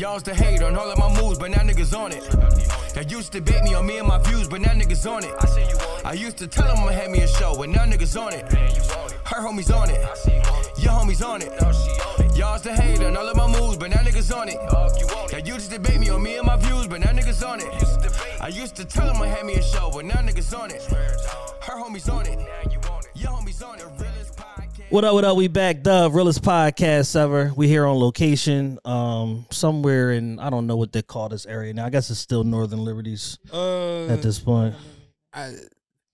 Y'all used to hate on all of my moves, but now niggas on it. Y'all used to bait me on me and my views, but now niggas on it. I used to tell them I'ma have me a show, but now niggas on it. Her homies on it. Your homies on it. Y'all used to hate on all of my moves, but now niggas on it. Y'all used to debate me on me and my views, but now niggas on it. I used to tell them I had me a show, but now niggas on it. Her homies on it. What up, what up? We back, the realest podcast ever. We here on location, um, somewhere in I don't know what they call this area now. I guess it's still Northern Liberties Uh, at this point. I,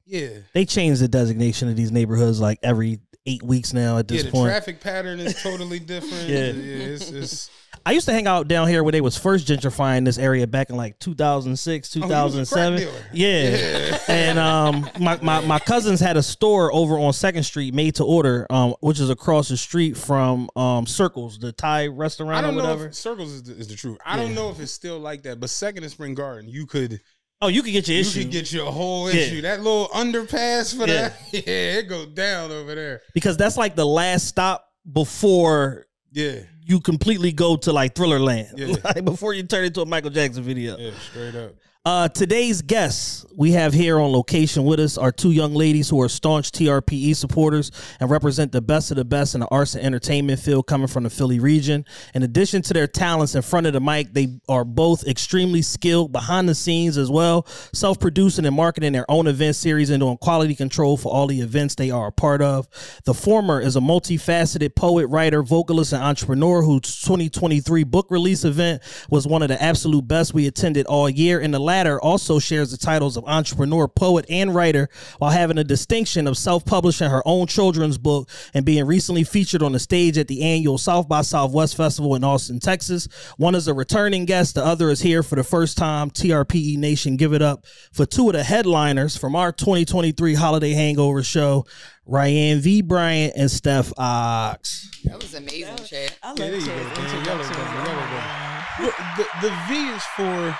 yeah, They changed the designation of these neighborhoods like every eight weeks now. At yeah. this The point, traffic pattern is totally different. Yeah. yeah. It's, it's I used to hang out down here where they was first gentrifying this area back in like 2006, Oh, he was a crack 2007. dealer. yeah. and um, my, my my cousins had a store over on Second Street, made to order, um, which is across the street from um Circles, the Thai restaurant I don't or know whatever. if Circles is the, is the truth. I don't know if it's still like that, but Second and Spring Garden, you could oh, you could get your you issue You could get your whole Yeah. issue. That little underpass for Yeah. that, yeah, it goes down over there. because that's like the last stop before Yeah, you completely go to like Thriller Land, Yeah. like before you turn into a Michael Jackson video. yeah, straight up. Uh, today's guests we have here on location with us are two young ladies who are staunch TRPE supporters and represent the best of the best in the arts and entertainment field coming from the Philly region. In addition to their talents in front of the mic, they are both extremely skilled behind the scenes as well, self producing and marketing their own event series and doing quality control for all the events they are a part of. The former is a multifaceted poet, writer, vocalist, and entrepreneur whose 2023 book release event was one of the absolute best we attended all year. And the latter also shares the titles of entrepreneur, poet, and writer while having a distinction of self publishing her own children's book and being recently featured on the stage at the annual South by Southwest Festival in Austin, Texas. One is a returning guest, the other is here for the first time. TRPE Nation, give it up for two of the headliners from our 2023 Holiday Hangover show. RyAnn V. Bryant and Steph Ox. That was amazing, Chad. I love Yeah, there you Chad's go. Yellow introduction. yellow the, the V is for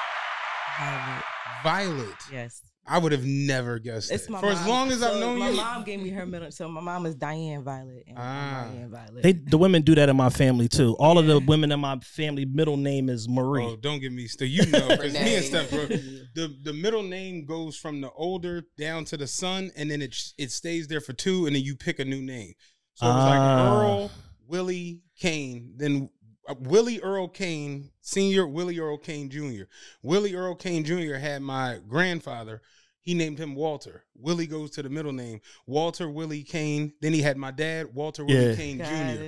Violet. Violet. Yes. I would have never guessed It's that. my For as long as I've known my you, my mom gave me her middle. So my mom is Diane Violet. And Ah. Diane Violet. They the women do that in my family too. All of the women in my family middle name is Marie. Oh, don't get me still. You know, because me and Steph, bro, the the middle name goes from the older down to the son, and then it it stays there for two, and then you pick a new name. So it was like Ah. Earl Willie Kane, then Uh, Willie Earl Kane Senior, Willie Earl Kane Jr. Willie Earl Kane Jr. had my grandfather. He named him Walter. Willie goes to the middle name. Walter Willie Kane. Then he had my dad, Walter Willie Yeah. Kane Got Jr.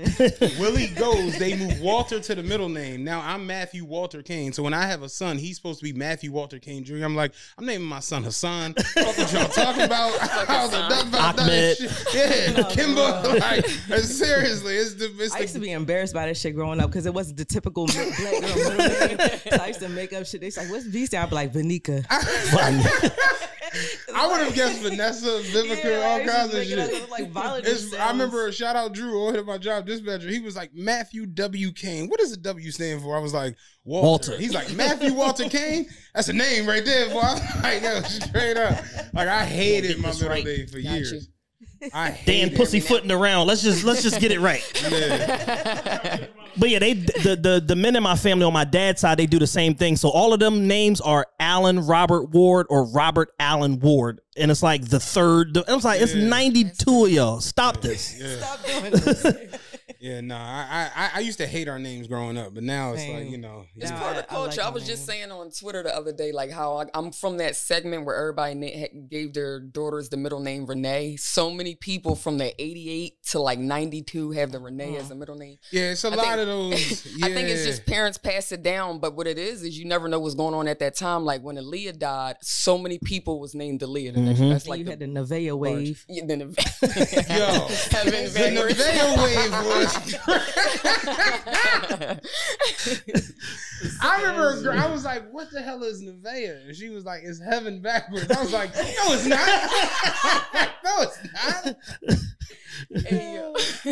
it. Willie goes, they move Walter to the middle name. Now I'm Matthew Walter Kane. So when I have a son, he's supposed to be Matthew Walter Kane Jr. I'm like, I'm naming my son Hassan. What what y'all talking about? I was like, "That's about that Ahmed. shit." Yeah, Kimbo. Oh, like, seriously, it's the it's I used to be embarrassed by that shit growing up because it wasn't the typical black girl middle name. So I used to make up shit. They like, "What's V stand?" I'd be like, "Vanika." I would have guessed Vanessa, Vivica, Yeah, all kinds of make it up. shit. Like Violet I sounds- remember shout out Drew over at my job dispatcher. He was like Matthew W Kane. What does the W stand for? I was like Walter. Walter. He's like Matthew Walter Kane. That's a name right there, boy. I was like yo, straight up. Like I hated my this middle right. name for Got years. you. I Dan hated pussyfooting around. Let's just let's just get it right. Yeah. But yeah, they the, the the men in my family on my dad's side they do the same thing. So all of them names are Allen Robert Ward or Robert Allen Ward, and it's like the third. I was like, it's ninety two of y'all. Stop this. Yeah. Stop doing this. Yeah, no, I, I I used to hate our names growing up, but now it's like you know, It's Nah, part I- of I culture. I, like my was just name. saying on Twitter the other day, like how I, I'm from that segment where everybody na- gave their daughters the middle name Renee. So many people from the 88 to like 92 have the Renee as a middle name. yeah, it's a I lot think- of those. Yeah. I think it's just parents pass it down, but what it is is you never know what's going on at that time. Like when Aaliyah died, so many people was named Aaliyah. The next- Mhm. That's like you the had the Nevaeh wave. Yeah, then Yo, the Nevaeh wave was. I remember a girl, I was like, "What the hell is Nevaeh?" And she was like, "It's heaven backwards." I was like, "No, it's not. no, it's not."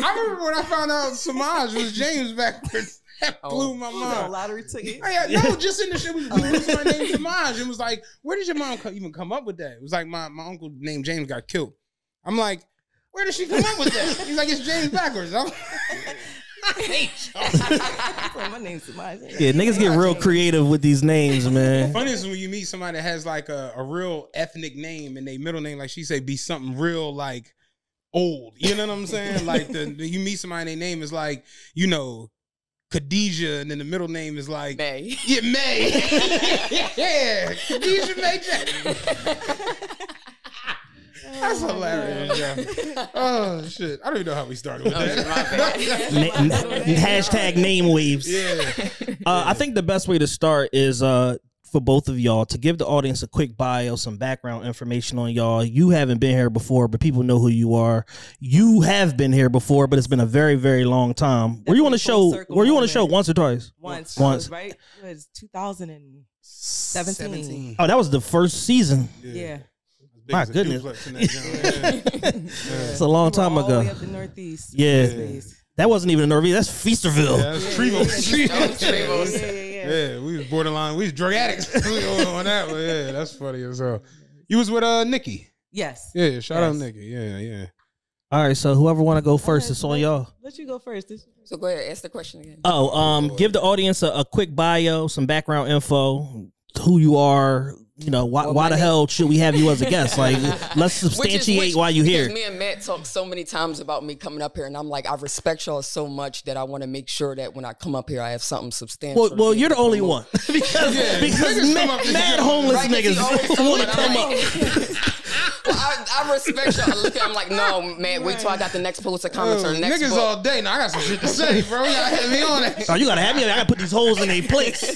I remember when I found out Samaj was James backwards. That Oh. blew my You was a mind. lottery ticket. Oh, yeah, no, just in the shit. We, we was my name Samaj. It was like, where did your mom co- even come up with that? It was like my, my uncle named James got killed. I'm like, where did she come up with that? He's like, it's James backwards. I'm, my name's Samaj. Yeah, niggas get real creative with these names, man. Funny is when you meet somebody that has like a, a real ethnic name and they middle name, like she say, be something real like old. You know what I'm saying? Like the, the- you meet somebody, their name is like, you know, Khadijah, and then the middle name is like May. Yeah, May. yeah, Khadijah May Jackson. That's hilarious, yeah. Oh shit. I don't even know how we started with Oh, that. n- hashtag name waves. yeah. Uh, I think the best way to start is uh, for both of y'all to give the audience a quick bio, some background information on y'all. You haven't been here before, but people know who you are. You have been here before, but it's been a very, very long time. Were you on the show? Were you on the show once or twice? Once, Once. once, right? It was 2017. Oh, that was the first season. Yeah, Big My goodness. duplex in that yeah. It's a long time all the way ago. up the northeast. Yeah. Space. That wasn't even a Norby. That's Feasterville. Yeah, that's Trevo. Trevose. Yeah, yeah, yeah. Yeah, we was borderline. We was drug addicts. on that one. Yeah, that's funny as hell. You was with uh Nikki. Yes. Yeah, shout out Yes. Nikki. Yeah, yeah. All right, so whoever want to go first, Okay, it's on y'all. Let you go first. So go ahead, ask the question again. Oh, um, give the audience a, a quick bio, some background info, who you are. You know, why, Well, why the name- hell should we have you as a guest? Like, let's Which is- substantiate which- why you because here. Me and Matt talk so many times about me coming up here, and I'm like, I respect y'all so much that I want to make sure that when I come up here, I have something substantial. Well, well, you're the only one because Yeah, because niggas mad, come up to mad homeless Right, 'cause you always niggas want to come up. like- Well, I, I respect y'all. I look at I'm like, no, man, wait till I got the next post of comments or the next niggas book. all day. Now I got some shit to say, bro. You gotta have me on it. Oh, you gotta have me. I gotta put these holes in a place.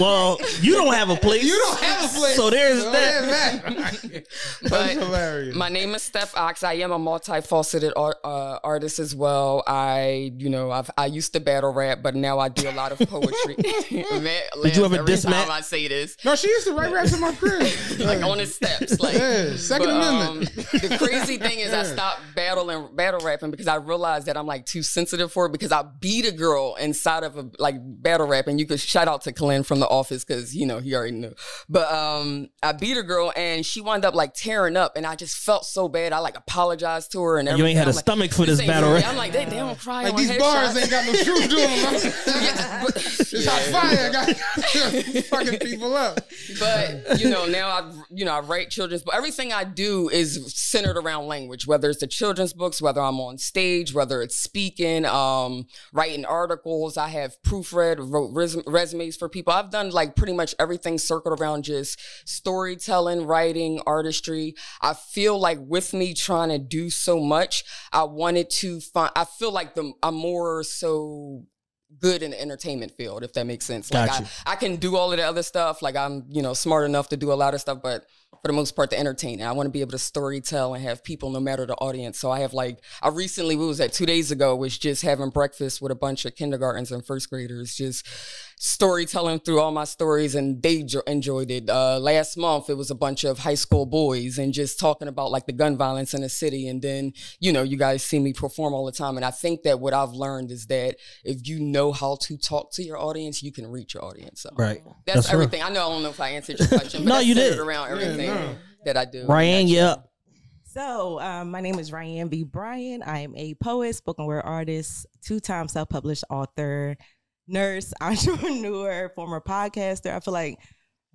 Well, you don't have a place. You don't have a place. So there's So that. there's that. But That's hilarious. My name is Steph Ox. I am a multifaceted art, uh, artist as well. I, you know, I've, I used to battle rap, but now I do a lot of poetry. Man, Did you ever every diss time Matt? I say this, no, she used to write raps in my crib. like on his steps, like Yeah, Second But, um, Amendment. the crazy thing is, I stopped battling battle rapping because I realized that I'm like too sensitive for it. Because I beat a girl inside of a like battle rap, and you could shout out to Kalin from the office because you know he already knew. But um, I beat a girl, and she wound up like tearing up, and I just felt so bad. I like apologized to her, and You ain't had a I'm like, stomach for this ain't battle for me. rap. I'm like, they, they don't cry Like on these bars headshots. ain't got no truth to them. Yeah, but- It's hot fire. Got fucking people up. but you know now i you know i write children's but everything i do is centered around language whether it's the children's books whether i'm on stage whether it's speaking um writing articles i have proofread wrote res- resumes for people i've done like pretty much everything circled around just storytelling writing artistry i feel like with me trying to do so much i wanted to find i feel like the i'm more so good in the entertainment field, if that makes sense. Like Got you. I, I can do all of the other stuff. Like I'm, you know, smart enough to do a lot of stuff, but for the most part, to entertain. And I want to be able to story tell and have people, no matter the audience. So I have like, I recently, we was at two days ago, was just having breakfast with a bunch of kindergartens and first graders, just storytelling through all my stories, and they jo- enjoyed it. Uh, last month, it was a bunch of high school boys and just talking about like the gun violence in the city. And then, you know, you guys see me perform all the time. And I think that what I've learned is that if you know how to talk to your audience, you can reach your audience. So Right. that's, That's real. everything. I know I don't know if I answered your question, but No, that's you did. around everything no. that I do. RyAnn, yeah. So, um, my name is RyAnn V. Bryan. I am a poet, spoken word artist, two time self published author, nurse, entrepreneur, former podcaster. I feel like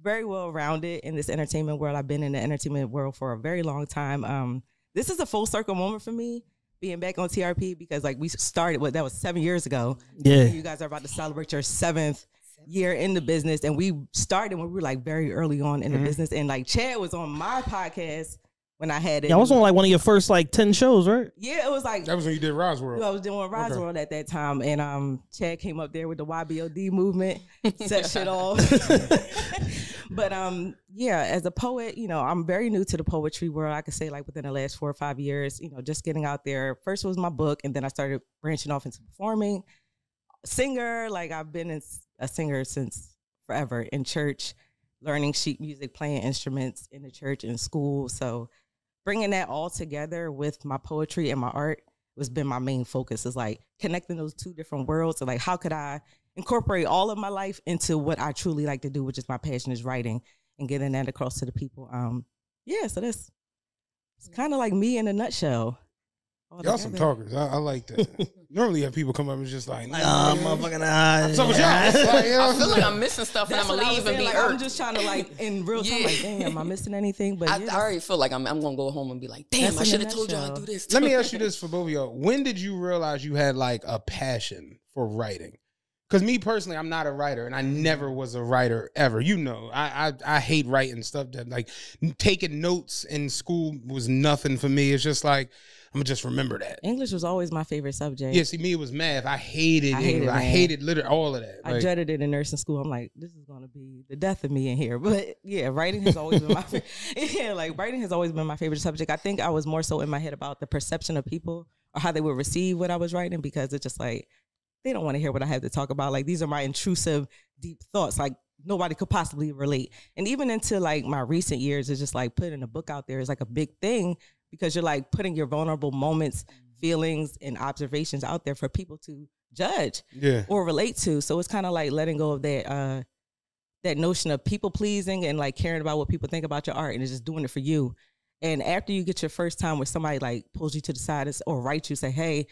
very well rounded in this entertainment world. I've been in the entertainment world for a very long time. Um, this is a full circle moment for me being back on TRP because, like, we started what that was seven years ago. Yeah. You guys are about to celebrate your seventh year in the business, and we started when we were like very early on in the business. And like Chad was on my podcast when I had it. Yeah, I was on like one of your first like ten shows, right? Yeah, it was like That was when you did Roswell. I was doing Rise Okay. World at that time, and um, Chad came up there with the YBOD movement, set shit off. but um, yeah, as a poet, you know, I'm very new to the poetry world. I could say like within the last four or five years, you know, just getting out there. First was my book, and then I started branching off into performing. Singer, like I've been in- a singer since forever in church, learning sheet music, playing instruments in the church and school. So bringing that all together with my poetry and my art has been my main focus is like connecting those two different worlds and like how could i incorporate all of my life into what i truly like to do which is my passion is writing and getting that across to the people um yeah so that's it's kind of like me in a nutshell Y'all some talkers. I, I like that. Normally, you have people come up and just like, Nah, motherfucking nah. So with y'all, like, you know, I feel like I'm missing stuff and I'm what gonna leave and be like, I'm just trying to like in real time, Yeah. like, damn, am I missing anything? But I, yeah, I already feel like I'm, I'm gonna go home and be like, damn, That's I should have told you I'd do this. Let me ask you this for both of y'all. When did you realize you had like a passion for writing? Because me personally, I'm not a writer, and I never was a writer ever. You know, I I, I hate writing stuff that like taking notes in school was nothing for me. It's just like I'm gonna just remember that. English was always my favorite subject. Yeah, see, me it was math. I hated I hated I hated literally all of that. I Like, dreaded it in nursing school. I'm like, this is gonna be the death of me in here. But yeah, writing has always been my favorite. yeah, like writing has always been my favorite subject. I think I was more so in my head about the perception of people or how they would receive what I was writing because it's just like they don't want to hear what I have to talk about. Like these are my intrusive, deep thoughts. Like nobody could possibly relate. And even into like my recent years, it's just like putting a book out there is like a big thing because you're like putting your vulnerable moments, feelings, and observations out there for people to judge yeah, or relate to. So it's kind of like letting go of that uh that notion of people pleasing and like caring about what people think about your art and it's just doing it for you. And after you get your first time where somebody like pulls you to the side or writes you say, "Hey,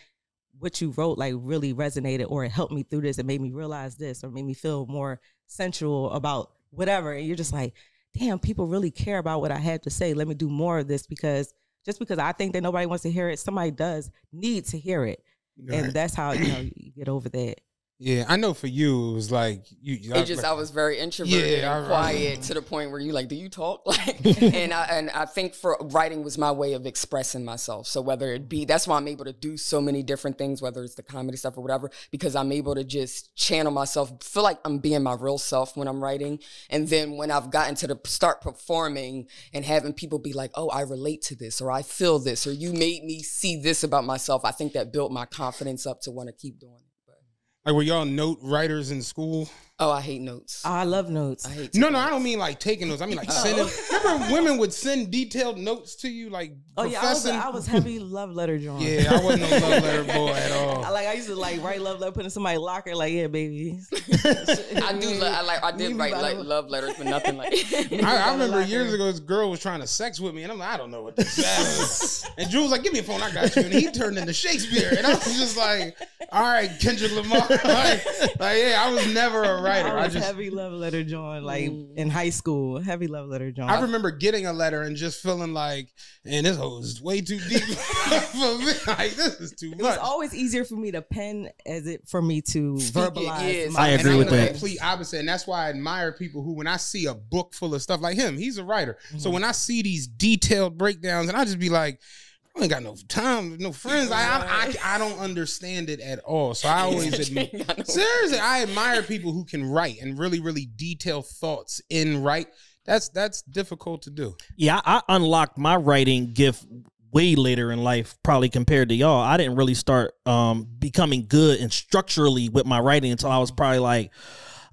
what you wrote like really resonated or it helped me through this. It made me realize this or made me feel more sensual about whatever." And you're just like, "Damn, people really care about what I had to say. Let me do more of this because just because I think that nobody wants to hear it, somebody does need to hear it." Right. And that's how, you know, you get over that. Yeah. I know for you, it was like you. It just I was very introverted Yeah, and quiet to the point where you like, do you talk? Like, and I and I think for writing was my way of expressing myself. So whether it be that's why I'm able to do so many different things, whether it's the comedy stuff or whatever, because I'm able to just channel myself, feel like I'm being my real self when I'm writing. And then when I've gotten to the start performing and having people be like, oh, I relate to this, or I feel this, or you made me see this about myself, I think that built my confidence up to want to keep doing it. But, like were y'all note writers in school? oh, I hate notes. Oh, I love notes. I hate No, taking no, I don't mean like taking notes. I mean like Oh. sending. Remember, women would send detailed notes to you, like Oh yeah, I was, professing. I was heavy love letter drawing. yeah, I wasn't no love letter boy at all. I, like I used to like write love letter, put in somebody's locker, like yeah, baby. I do. li- I like. I did write like love letters, but nothing like. I, I remember years ago, this girl was trying to sex with me, and I'm like, I don't know what this is. and Drew was like, "Give me a phone, I got you." And he turned into Shakespeare, and I was just like, "All right, Kendrick Lamar." like, like, yeah, I was never a writer. I I just, heavy love letter John, like Mm. in high school, heavy love letter John. I remember getting a letter and just feeling like, "And this hoe is way too deep for me. Like, this is too it was always easier for me to pen as it for me to Speak it, verbalize. yes. my- I And agree I'm with that. Complete opposite, and that's why I admire people who, when I see a book full of stuff like him, he's a writer. Mm-hmm. So when I see these detailed breakdowns, and I just be like, I ain't got no time, no friends. I, I, I, I don't understand it at all. So I always admire. I. Seriously, I admire people who can write and really, really detail thoughts in write. That's that's difficult to do. Yeah, I, I unlocked my writing gift way later in life, probably compared to y'all. I didn't really start um, becoming good and structurally with my writing until I was probably like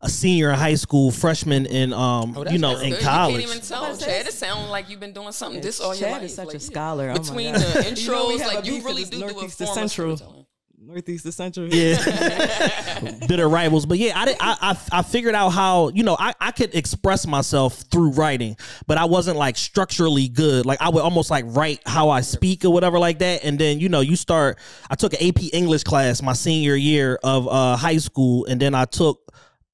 a senior in high school, freshman in um, Oh, you know, in Good. college. You can't even tell, Somebody Chad. It sounds like you've been doing something this Yeah, all your Chad life. is such like, a scholar. Oh Between God. the You know intros, like you really do do a Northeast to form of Central. storytelling. Northeast to Central. Yeah. bitter rivals. But yeah, I, did, I I I figured out how you know I I could express myself through writing, but I wasn't like structurally good. Like I would almost like write how I speak or whatever like that. And then you know you start. I took an AP English class my senior year of uh, high school, and then I took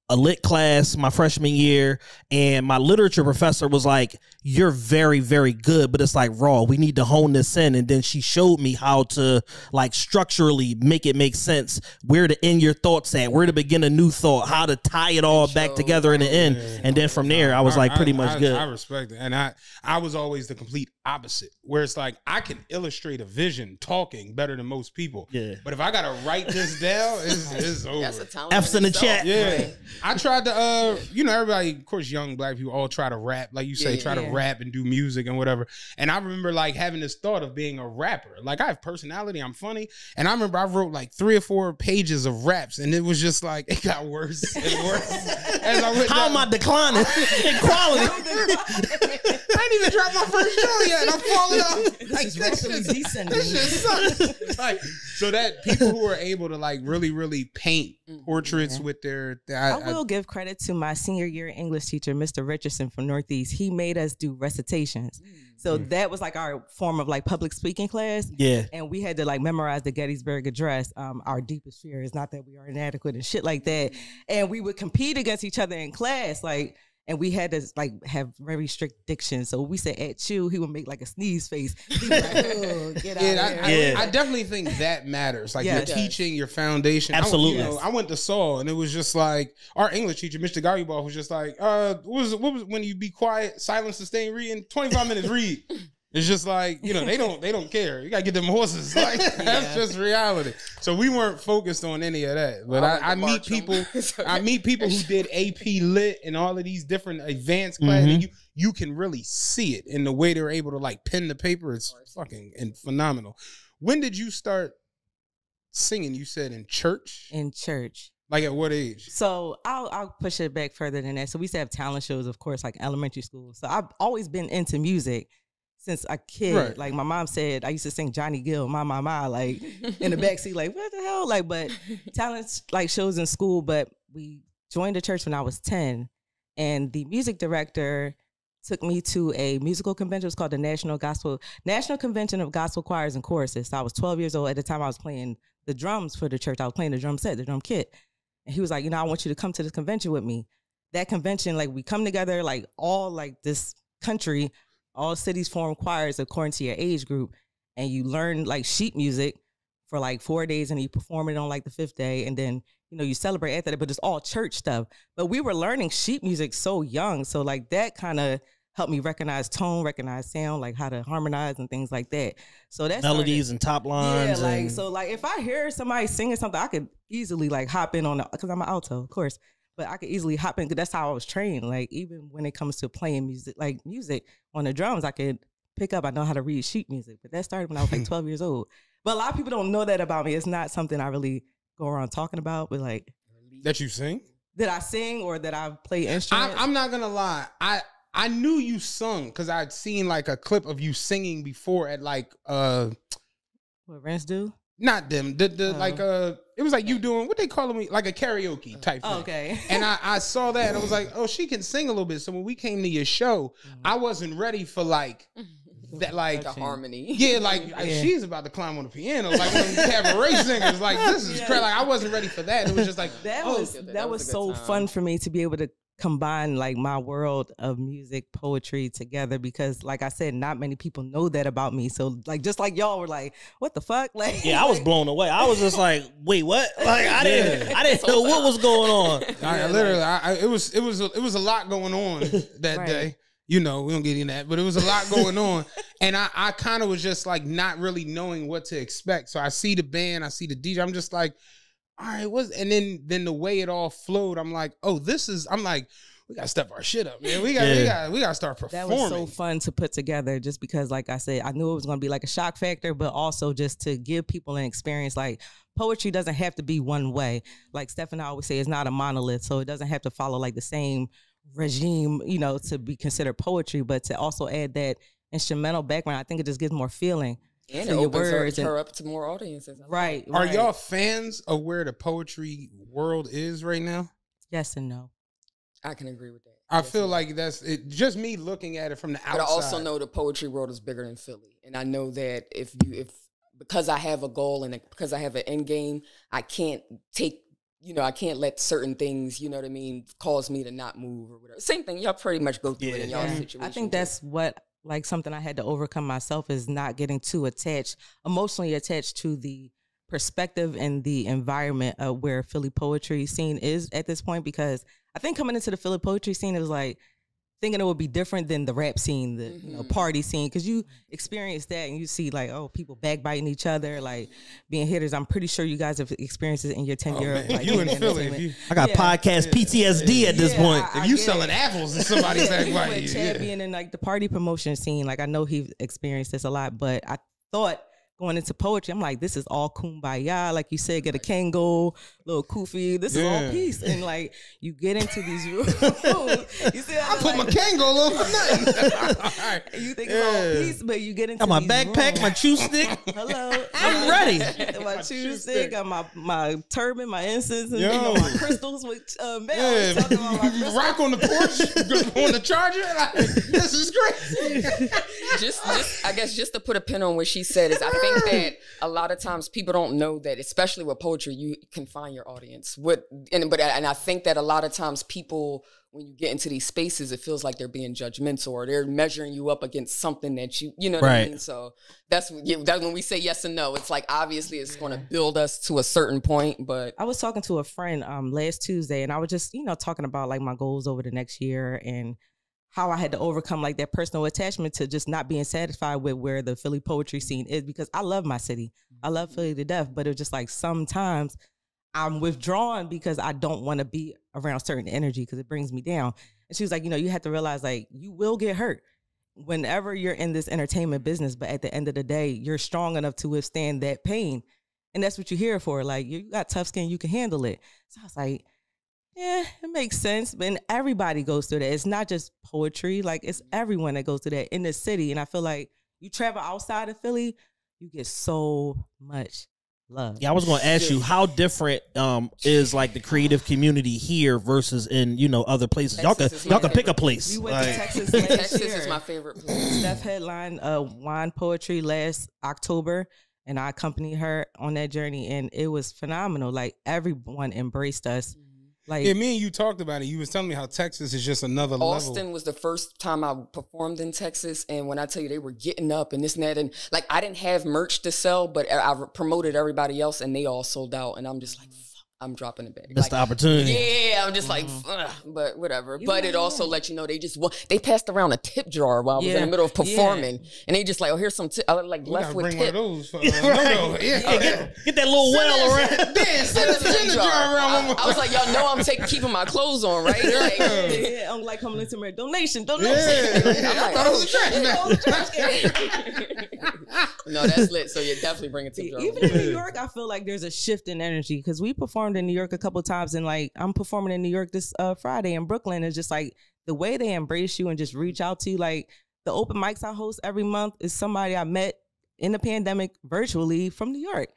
a lit class my freshman year and my literature professor was like you're very very good but it's like raw we need to hone this in and then she showed me how to like structurally make it make sense where to end your thoughts at where to begin a new thought how to tie it all back together in the end and then from there i was like pretty much good I respect it, and I I was always the complete opposite, where it's like I can illustrate a vision talking better than most people. Yeah. But if I gotta write this down, it's, it's over. That's a talent. F's in the itself. chat. Yeah, I tried to. uh You know, everybody, of course, young black people all try to rap, like you say, Yeah. try to rap and do music and whatever. And I remember like having this thought of being a rapper. Like I have personality, I'm funny, and I remember I wrote like three or four pages of raps, and it was just like it got worse and worse as I went. how down. am i declining in quality I didn't even drop my first show yet. and I'm falling off. Like, is this rapidly descending. This shit sucks. like, so that people who are able to like really, really paint portraits Yeah. with their. I, I, I- will give credit to my senior year English teacher, Mr. Richardson from Northeast. He made us do recitations. So Mm. that was like our form of like public speaking class. Yeah. And we had to like memorize the Gettysburg Address. Um, our deepest fear is not that we are inadequate and shit like that. And we would compete against each other in class, like, and we had to like have very strict diction. So we said at you, he would make like a sneeze face. Like, "Ugh, get out Yeah, of I, here. I, I definitely think that matters. Like Yes. your teaching, your foundation. I went- Absolutely. you know, I went to Saul, and it was just like our English teacher, Mr. Garibald, was just like, "Uh, what was what was when you be quiet, silent, sustained reading, twenty five minutes read." It's just like you know they don't they don't care. You gotta get them horses. Like that's just reality. So we weren't focused on any of that. But I I, I, meet March 'em. people. I meet people who did AP Lit and all of these different advanced classes. Mhm. And you you can really see it in the way they're able to like pen the paper. It's fucking and phenomenal. When did you start singing? You said in church. in church. Like at what age? So I'll I'll push it back further than that. So we used to have talent shows, of course, like elementary school. So I've always been into music since a kid. Right. Like my mom said, I used to sing Johnny Gill, my my my, like in the backseat, like what the hell? Like, but talent like shows in school. But we joined the church when I was ten, and the music director took me to a musical convention. It was called the National Gospel National Convention of Gospel Choirs and Choruses. So I was 12 years old at the time. I was playing the drums for the church. I was playing the drum set, the drum kit. And he was like, you know, I want you to come to this convention with me. That convention, like we come together, like all like this country, all cities form choirs according to your age group, and you learn like sheet music for like four days, and you perform it on like the fifth day, and then you know you celebrate after that. But it's all church stuff. But we were learning sheet music so young, so like that kind of helped me recognize tone, recognize sound, like how to harmonize and things like that. So that's Melodies and top lines. yeah, like and, so, like if I hear somebody singing something, I could easily like hop in on it because I'm an alto, of course. But I could easily hop in because that's how I was trained. Like even when it comes to playing music, like music on the drums, I could pick up. I know how to read sheet music, but that started when I was like 12 years old. But a lot of people don't know that about me. It's not something I really go around talking about. But like, That you sing? did I sing or that I play I, instruments? I'm not gonna lie. I I knew you sung because I'd seen like a clip of you singing before at like uh what Rents do? Not them the the Oh. like uh it was like you doing what they calling me like a karaoke uh, type thing. Oh, okay. And I, I saw that and I was like, oh, she can sing a little bit. So when we came to your show, mm-hmm. I wasn't ready for like that, like the harmony. yeah, like Yeah. she's about to climb on the piano, like one of them cabaret singers. Like this is Yeah. crazy. Like I wasn't ready for that. It was just like that oh, was that, that was, was so time. fun for me to be able to combine like my world of music poetry together because like i said not many people know that about me so like just like y'all were like what the fuck like yeah, I was blown away. I was just like, wait, what? Like I didn't, Yeah. I didn't know what was going on. I, I literally, I, I, it was, it was, a, it was a lot going on that Right. day. You know, we don't get into that, but it was a lot going on, and I, I kind of was just like not really knowing what to expect. So I see the band, I see the DJ, I'm just like, all right, what's, and then, then the way it all flowed, I'm like, oh, this is, I'm like, we gotta step our shit up, man. We got, we Yeah. got, we gotta start performing. that was so fun to put together just because like i said i knew it was going to be like a shock factor but also just to give people an experience like poetry doesn't have to be one way like steph and i always say it's not a monolith so it doesn't have to follow like the same regime you know to be considered poetry but to also add that instrumental background i think it just gives more feeling and to it your opens her, words and- her up to more audiences. I like right Are y'all fans of where the poetry world is right now? yes and no. I can agree with that. I Yes, feel and like that's it. Just me looking at it from the outside. But I also know the poetry world is bigger than Philly, and I know that if you if because I have a goal and because I have an end game, I can't take you know I can't let certain things you know what I mean cause me to not move or whatever. Same thing, y'all pretty much go through it in y'all Yeah. situation. I think too. that's what like something I had to overcome myself is not getting too attached, emotionally attached to the perspective and the environment of where Philly poetry scene is at this point because I think coming into the Philly poetry scene it was like thinking it would be different than the rap scene, the you know, Mhm. party scene, because you experience that and you see like oh people backbiting each other, like being hitters. I'm pretty sure you guys have experienced it in your Oh, tenure. man, of, like, you in Philly, you I got Yeah. podcast PTSD at this Yeah, point. I- if you get selling it. apples and somebody's back by with you, Chad yeah. being in like the party promotion scene, like I know he experienced this a lot, but I thought going into poetry, I'm like, this is all kumbaya. Like you said, get a Kangol, little kufi. This is all Yeah. peace. And like you get into these rooms. you see, I put my Kangol on for nothing. you think it's all peace, but you get into Got my these backpack, my chew stick. Hello. I'm ready. my chew stick, got my, my turban, my incense, and you know, my crystals with uh, Mel. Yeah, about my crystals. rock on the porch, on the charger. Like, this is crazy. just, just I guess just to put a pin on what she said is I think that a lot of times people don't know that, especially with poetry, you can find your audience. What and but and I think that a lot of times people when you get into these spaces, it feels like they're being judgmental or they're measuring you up against something that you you know what I Right. mean. So that's that's when we say yes and no. It's like obviously it's going to build us to a certain point, but I was talking to a friend um last Tuesday and I was just, you know, talking about like my goals over the next year and how I had to overcome like that personal attachment to just not being satisfied with where the Philly poetry scene is because I love my city. I love mm-hmm. Philly to death, but it's just like sometimes I'm withdrawn because I don't want to be around certain energy because it brings me down. And she was like, you know, you have to realize like you will get hurt whenever you're in this entertainment business, but at the end of the day, you're strong enough to withstand that pain. And that's what you're here for. Like you got tough skin, you can handle it. So I was like, yeah, it makes sense. But and everybody goes through that. It's not just poetry. Like it's everyone that goes through that in the city. And I feel like you travel outside of Philly, you get so much love. Yeah, I was going to ask you how different um is like the creative community here versus in you know other places. y'all Texas could y'all my could pick a place. We went Like- to Texas Texas year. is my favorite place. Steph headline uh wine poetry last October and I accompanied her on that journey and it was phenomenal. Like everyone embraced us. Like Yeah, me and you talked about it. You was telling me how Texas is just another Austin level. was the first time I performed in Texas, and when I tell you they were getting up and this and that, and like I didn't have merch to sell, but I promoted everybody else, and they all sold out, and I'm just like, I'm dropping it back. Missed the opportunity. yeah, I'm just like, but whatever. You but know, it also yeah. let you know they just they passed around a tip jar while I was in the middle of yeah. performing, and they just like, oh, here's some tip. I like We left with bring one of tip. those. For, uh, Right. no, no, yeah, Yeah, get, get that little well around. Dan, send the, send the jar around one I, more I was like, y'all know I'm taking keeping my clothes on, right? Like, yeah, I'm like coming into my donation, donation. Yeah, I'm like, I thought it was a oh, trash shit. bag. no, that's lit. So you definitely bring it to the Even in New York, I feel like there's a shift in energy because we performed in New York a couple times, and like I'm performing in New York this uh, Friday in Brooklyn. It's just like the way they embrace you and just reach out to you. Like the open mics I host every month is somebody I met in the pandemic virtually from New York,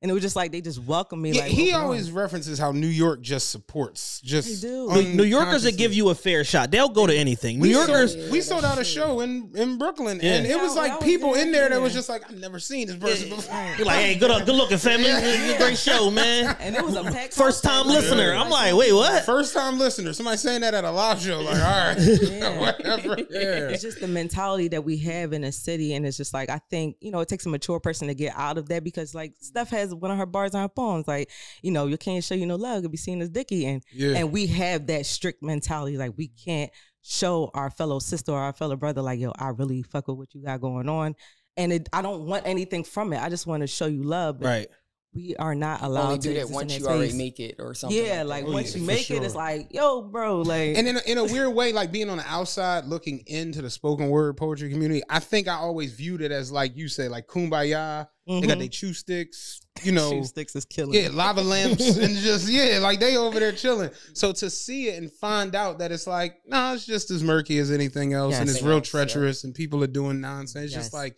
and it was just like they just welcome me. Yeah, like he always arms. references how New York just supports. Just They do. New, New Yorkers that give you a fair shot. They'll go to anything. New We Yorkers. sold, we sold out a show in, in Brooklyn, Yeah. and it was I- I like was people in there that was just like, I've never seen this person before. You're like, hey, good, good looking family. Great show, man. and it was a packed First time that listener. I'm like, wait, what? First time listener, somebody saying that at a live show, like, all right, whatever. Yeah. it's just the mentality that we have in a city and it's just like i think you know it takes a mature person to get out of that because like stuff has one of her bars on her poems like you know you can't show you no love you'll be seen as dicky and Yeah. and we have that strict mentality like we can't show our fellow sister or our fellow brother like yo i really fuck with what you got going on and it, i don't want anything from it i just want to show you love Right. we are not allowed Only to do that exist in once that you already make it or something. yeah that. like Oh, once yeah, you for make it it's like yo bro like And in a, in a weird way, like being on the outside looking into the spoken word poetry community, I think I always viewed it as like you say, like kumbaya. They got Mhm. their chew sticks, you know, Shoe sticks is killing yeah, lava lamps, and just yeah, like they over there chilling. So to see it and find out that it's like, no, nah, it's just as murky as anything else, and it's real Yes, yeah. treacherous, and people are doing nonsense. It's just like,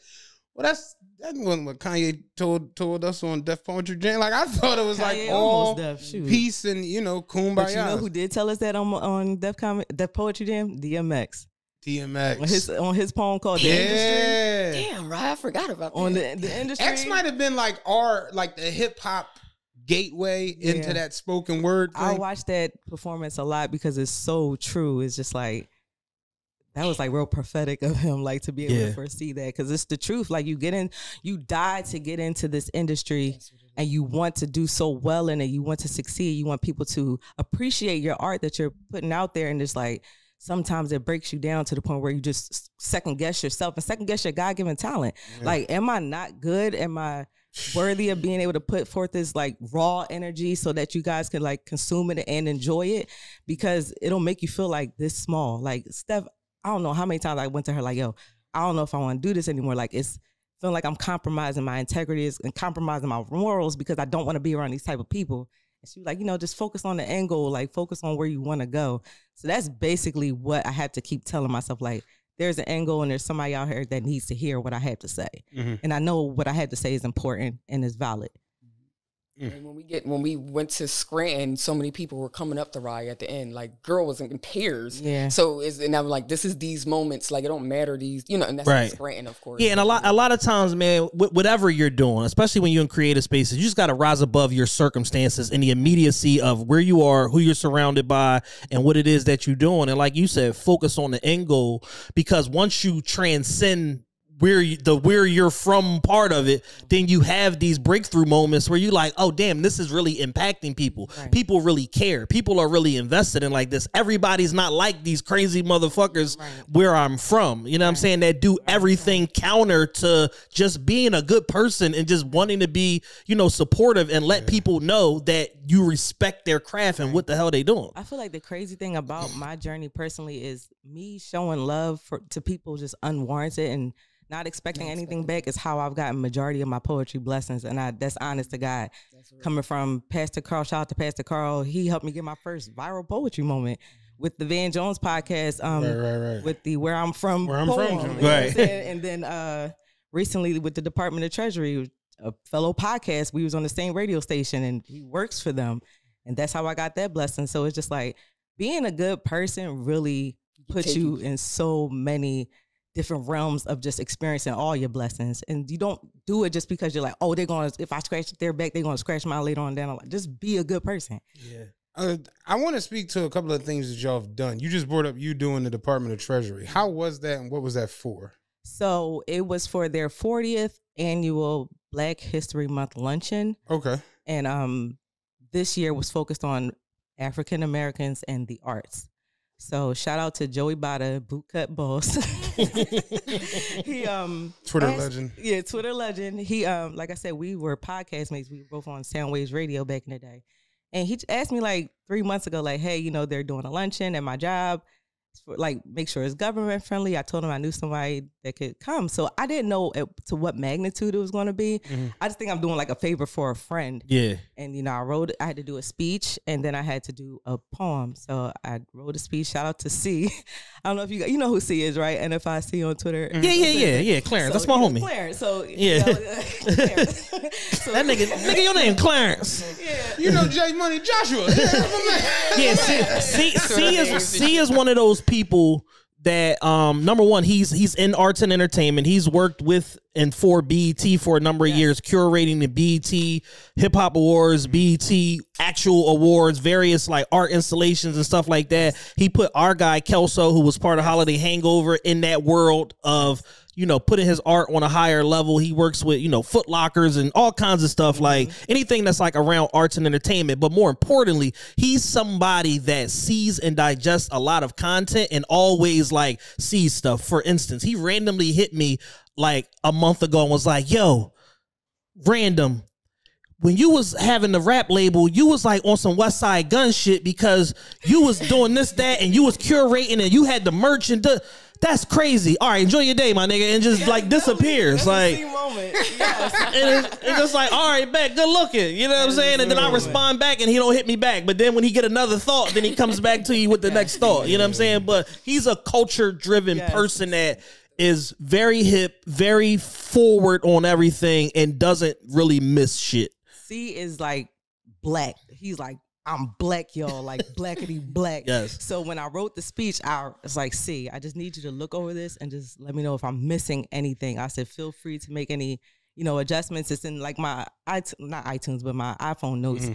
well, that's that wasn't what Kanye told told us on Def Poetry Jam. Like I thought it was like Kanye all deaf, peace and you know kumbaya. But you know who did tell us that on on Def Com Def Poetry Jam? DMX. DMX. On his on his poem called The Industry. yeah. Damn, right? I forgot about that. On the the industry. X might have been like our like the hip hop gateway into that spoken word I thing. watch that performance a lot because it's so true. It's just like that was like real prophetic of him, like to be able Yeah. to foresee that because it's the truth. Like you get in, you die to get into this industry, and you want to do so well in it. You want to succeed. You want people to appreciate your art that you're putting out there, and it's like sometimes it breaks you down to the point where you just second guess yourself and second guess your God given talent. Like, am I not good? Am I worthy of being able to put forth this like raw energy so that you guys can like consume it and enjoy it? Because it'll make you feel like this small. Like Steph, I don't know how many times I went to her like, yo, I don't know if I want to do this anymore. Like it's feeling like I'm compromising my integrity and compromising my morals because I don't want to be around these type of people. And she was like, you know, just focus on the end goal, like focus on where you want to go. So that's basically what I have to keep telling myself, like, there's an end goal and there's somebody out here that needs to hear what I have to say. Mm-hmm. And I know what I have to say is important and is valid. And when we get when we went to Scranton, so many people were coming up the ride at the end. Like girl was in pairs. Yeah. So is and I'm like, this is these moments. Like it don't matter these, you know. And that's Right. Scranton, of course. Yeah, and a lot a lot of times, man, wh- whatever you're doing, especially when you're in creative spaces, you just got to rise above your circumstances and the immediacy of where you are, who you're surrounded by, and what it is that you're doing. And like you said, focus on the end goal because once you transcend where you, the where you're from part of it, then you have these breakthrough moments where you like, oh damn, this is really impacting people. Right. People really care. People are really invested in like this. Everybody's not like these crazy motherfuckers where I'm from. You know what I'm saying? That do everything counter to just being a good person and just wanting to be, you know, supportive and let people know that you respect their craft and what the hell they doing. I feel like the crazy thing about my journey personally is me showing love for to people just unwarranted and not expecting anything back is how I've gotten majority of my poetry blessings, and I that's honest to God. Coming from Pastor Carl, shout out to Pastor Carl, he helped me get my first viral poetry moment with the Van Jones podcast. Um, Right, right, right. with the Where I'm From, Where I'm From poem, joint. you know Right. And then uh, recently with the Department of Treasury, a fellow podcast, we was on the same radio station, and he works for them, and that's how I got that blessing. So it's just like being a good person really puts take you you- in so many different realms of just experiencing all your blessings and you don't do it just because you're like oh they're gonna if i scratch their back they're gonna scratch mine later on down line just be a good person Uh, I want to speak to a couple of things that y'all have done. You just brought up you doing the Department of Treasury. How was that, and what was that for? so it was for their 40th annual black history month luncheon Okay. and um this year was focused on African Americans and the arts. So shout out to Joey Bada, bootcut boss. he um Twitter asked- legend. Yeah, Twitter legend. He um like I said, we were podcast mates. We were both on Soundwaves Radio back in the day. And he asked me like three months ago, like, hey, you know, they're doing a luncheon at my job. For, like make sure it's government friendly. I told him I knew somebody that could come, so I didn't know at, to what magnitude it was going to be. Mhm. I just think I'm doing like a favor for a friend Yeah. and you know i wrote i had to do a speech and then i had to do a poem so i wrote a speech shout out to c i don't know if you you know who c is right And if I nfic on twitter Yeah, yeah, yeah, yeah. Clarence, So, that's my yeah, homie. clarence so Yeah. you know, Clarence. so, That nigga, nigga, your name Clarence. yeah You know J Money Joshua. Yeah, my man. Yeah, C, C, C is C is one of those people that um number one he's he's in arts and entertainment. He's worked with and for BET for a number of years, curating the BET Hip Hop Awards, BET actual awards, various like art installations and stuff like that. He put our guy Kelso, who was part of Holiday Hangover, in that world of you know putting his art on a higher level. He works with you know Foot Lockers and all kinds of stuff like mm-hmm. anything that's like around arts and entertainment. But more importantly, he's somebody that sees and digests a lot of content and always like sees stuff. For instance, he randomly hit me like a month ago and was like, "Yo, random." When you was having the rap label, you was like on some Westside Gunn shit because you was doing this, that, and you was curating and you had the merch and the, that's crazy. All right, enjoy your day, my nigga, and just like disappears. Like moment yes and it's, it's just like, all right, back, good looking. You know what I'm saying? And then I respond back, and he don't hit me back. But then when he get another thought, then he comes back to you with the next thought. You know what I'm saying? But he's a culture driven Yes. person that is very hip, very forward on everything, and doesn't really miss shit. c is like black he's like I'm black, y'all, like blackity black. Yes. So when I wrote the speech, I was like, see, I just need you to look over this and just let me know if I'm missing anything. I said, feel free to make any, you know, adjustments. It's in like my iTunes, not iTunes, but my iPhone notes. Mm-hmm.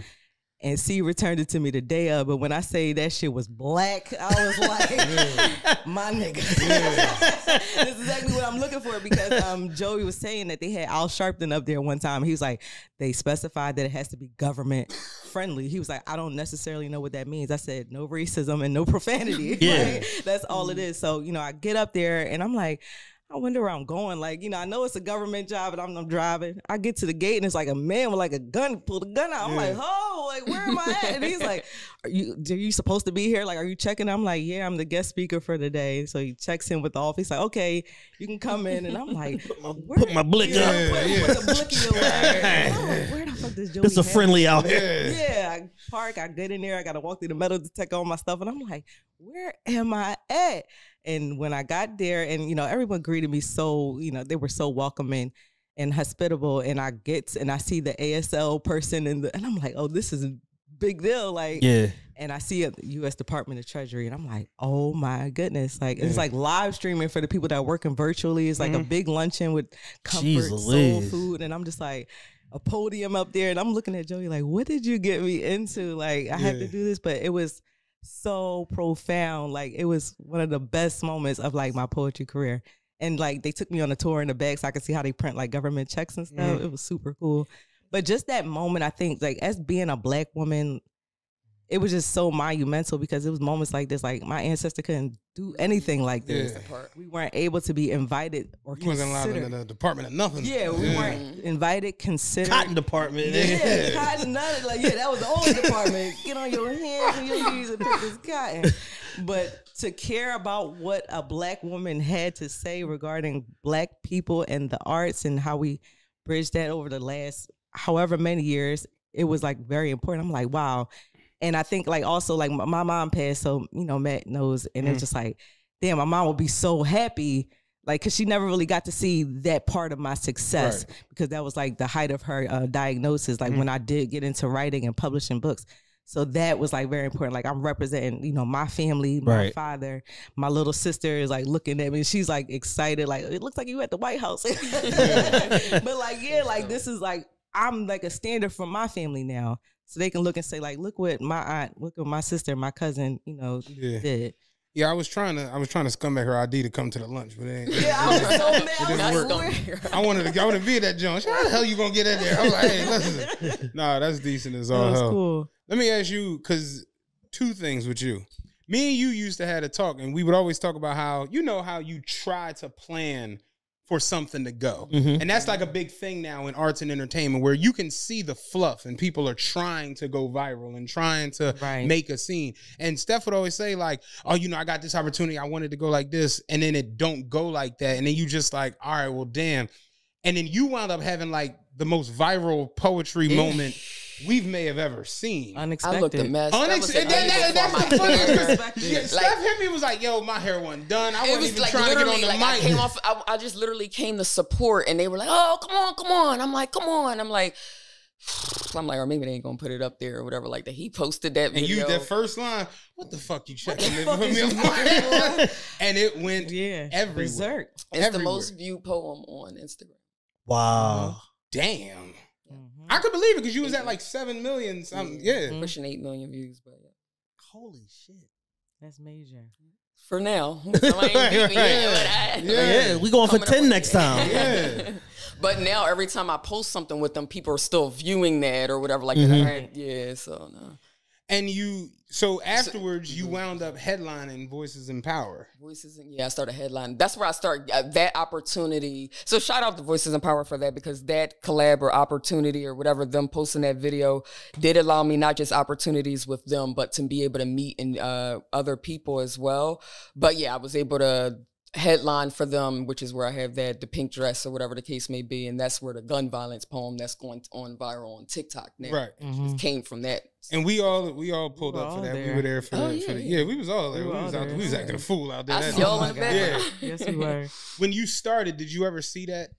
And C returned it to me the day of, but when I say that shit was black, I was like, my nigga. this is exactly what I'm looking for because um, Joey was saying that they had Al Sharpton up there one time. He was like, they specified that it has to be government friendly. He was like, I don't necessarily know what that means. I said, no racism and no profanity. Yeah. Like, that's all it is. So, you know, I get up there and I'm like, I wonder where I'm going. Like, you know, I know it's a government job and I'm, I'm driving. I get to the gate and it's like a man with like a gun, pulled a gun out. I'm like, oh like where am I at? And he's like, Are you are you supposed to be here? Like, are you checking? I'm like, Yeah, I'm the guest speaker for the day. So he checks in with the office. He's like, Okay, you can come in. And I'm like, where- put my blick yeah, up. Put, Yeah, put the blicky away. Like, Where the fuck does Joey It's a friendly out here. Yeah. yeah, I park, I get in there, I gotta walk through the metal detector, all my stuff. And I'm like, where am I at? And when I got there, and you know, everyone greeted me so, you know, they were so welcoming and hospitable. And I get and I see the ASL person and the, and I'm like, oh, this is a big deal. Like Yeah. and I see it the US Department of Treasury and I'm like, oh my goodness. Like it's like live streaming for the people that are working virtually. It's like a mm-hmm. big luncheon with comfort, Jeez soul Louise. food. And I'm just like a podium up there and I'm looking at Joey like, what did you get me into? Like I had to do this, but it was so profound. Like it was one of the best moments of like my poetry career. And like they took me on a tour in the back so I could see how they print like government checks and stuff. It was super cool. But just that moment, I think like as being a black woman, it was just so monumental because it was moments like this. Like my ancestor couldn't do anything like this. Yeah. We weren't able to be invited or You wasn't allowed considered. in the department of nothing. Yeah, we weren't invited, considered. Cotton department. Yeah, cotton nutted. Like, yeah, that was the only department. Get on your hands and your knees and pick this cotton. But to care about what a black woman had to say regarding black people and the arts and how we bridged that over the last however many years, it was like very important. I'm like, wow. And I think like also like my, my mom passed, so you know Matt knows, and it's just like, damn, my mom would be so happy. Like, cause she never really got to see that part of my success because that was like the height of her uh, diagnosis. Like when I did get into writing and publishing books, so that was like very important. Like I'm representing, you know, my family, my Right. father, my little sister is like looking at me. She's like excited. Like it looks like you at the White House. but like yeah, like this is like I'm like a standard for my family now, so they can look and say like, look what my aunt, look what my sister, my cousin, you know, Yeah. did. Yeah, I was trying to I was trying to scumbag her ID to come to the lunch, but it ain't. Yeah, I was so mad. I was didn't like, work. I wanted to I wanted to be at that joint. How the hell you gonna get in there? I was like, hey, listen. Nah, that's decent as all That was hell. cool. Let me ask you, because two things with you. Me and you used to have a talk, and we would always talk about how you know how you try to plan for something to go, Mhm. and that's like a big thing now in arts and entertainment, where you can see the fluff, and people are trying to go viral and trying to Right. make a scene. And Steph would always say like, "Oh, you know, I got this opportunity. I wanted to go like this, and then it don't go like that, and then you just like, all right, well, damn." And then you wound up having like the most viral poetry moment we may have ever seen. Unexpected. I looked a mess. That was Unexpected. That- that- that's the funniest career. Unexpected. Yeah, Like- Steph hit me was like, "Yo, my hair wasn't done. I wasn't was even like trying to get on the like I mic." came off. I, I just literally came to support, and they were like, "Oh, come on, come on." I'm like, "Come on." I'm like, I'm like, or maybe they ain't gonna put it up there or whatever. Like that. He posted that and you video. that first line, what the fuck you checking the me fuck for is me? and it went Yeah. everywhere. Berserk. it's the most viewed poem on Instagram. Wow. Damn. I could believe it because you was at like seven million something. Yeah. Mhm. Pushing eight million views, but. Holy shit. That's major. for now, so I ain't beat me yet, but I- Yeah. Yeah, we going for Coming up 10 next it. time. Yeah. But now every time I post something with them, people are still viewing that or whatever. Like, Mhm. that. yeah, so no. And you, so afterwards, you wound up headlining Voices in Power. Voices, and yeah, I started headlining. That's where I start uh, that opportunity. So shout out to Voices in Power for that because that collab or opportunity or whatever them posting that video did allow me not just opportunities with them, but to be able to meet and uh, other people as well. But yeah, I was able to headline for them, which is where I have that the pink dress or whatever the case may be, and that's where the gun violence poem that's going on viral on TikTok now Right. Mhm. came from that. And we all we all pulled We up for all that. We were there for, Oh, the, for the yeah, yeah. We was all there. We We, was all out. there. We was acting a fool out there. I that see y'all in the God. Yeah. Yes, we were. When you started, did you ever see that?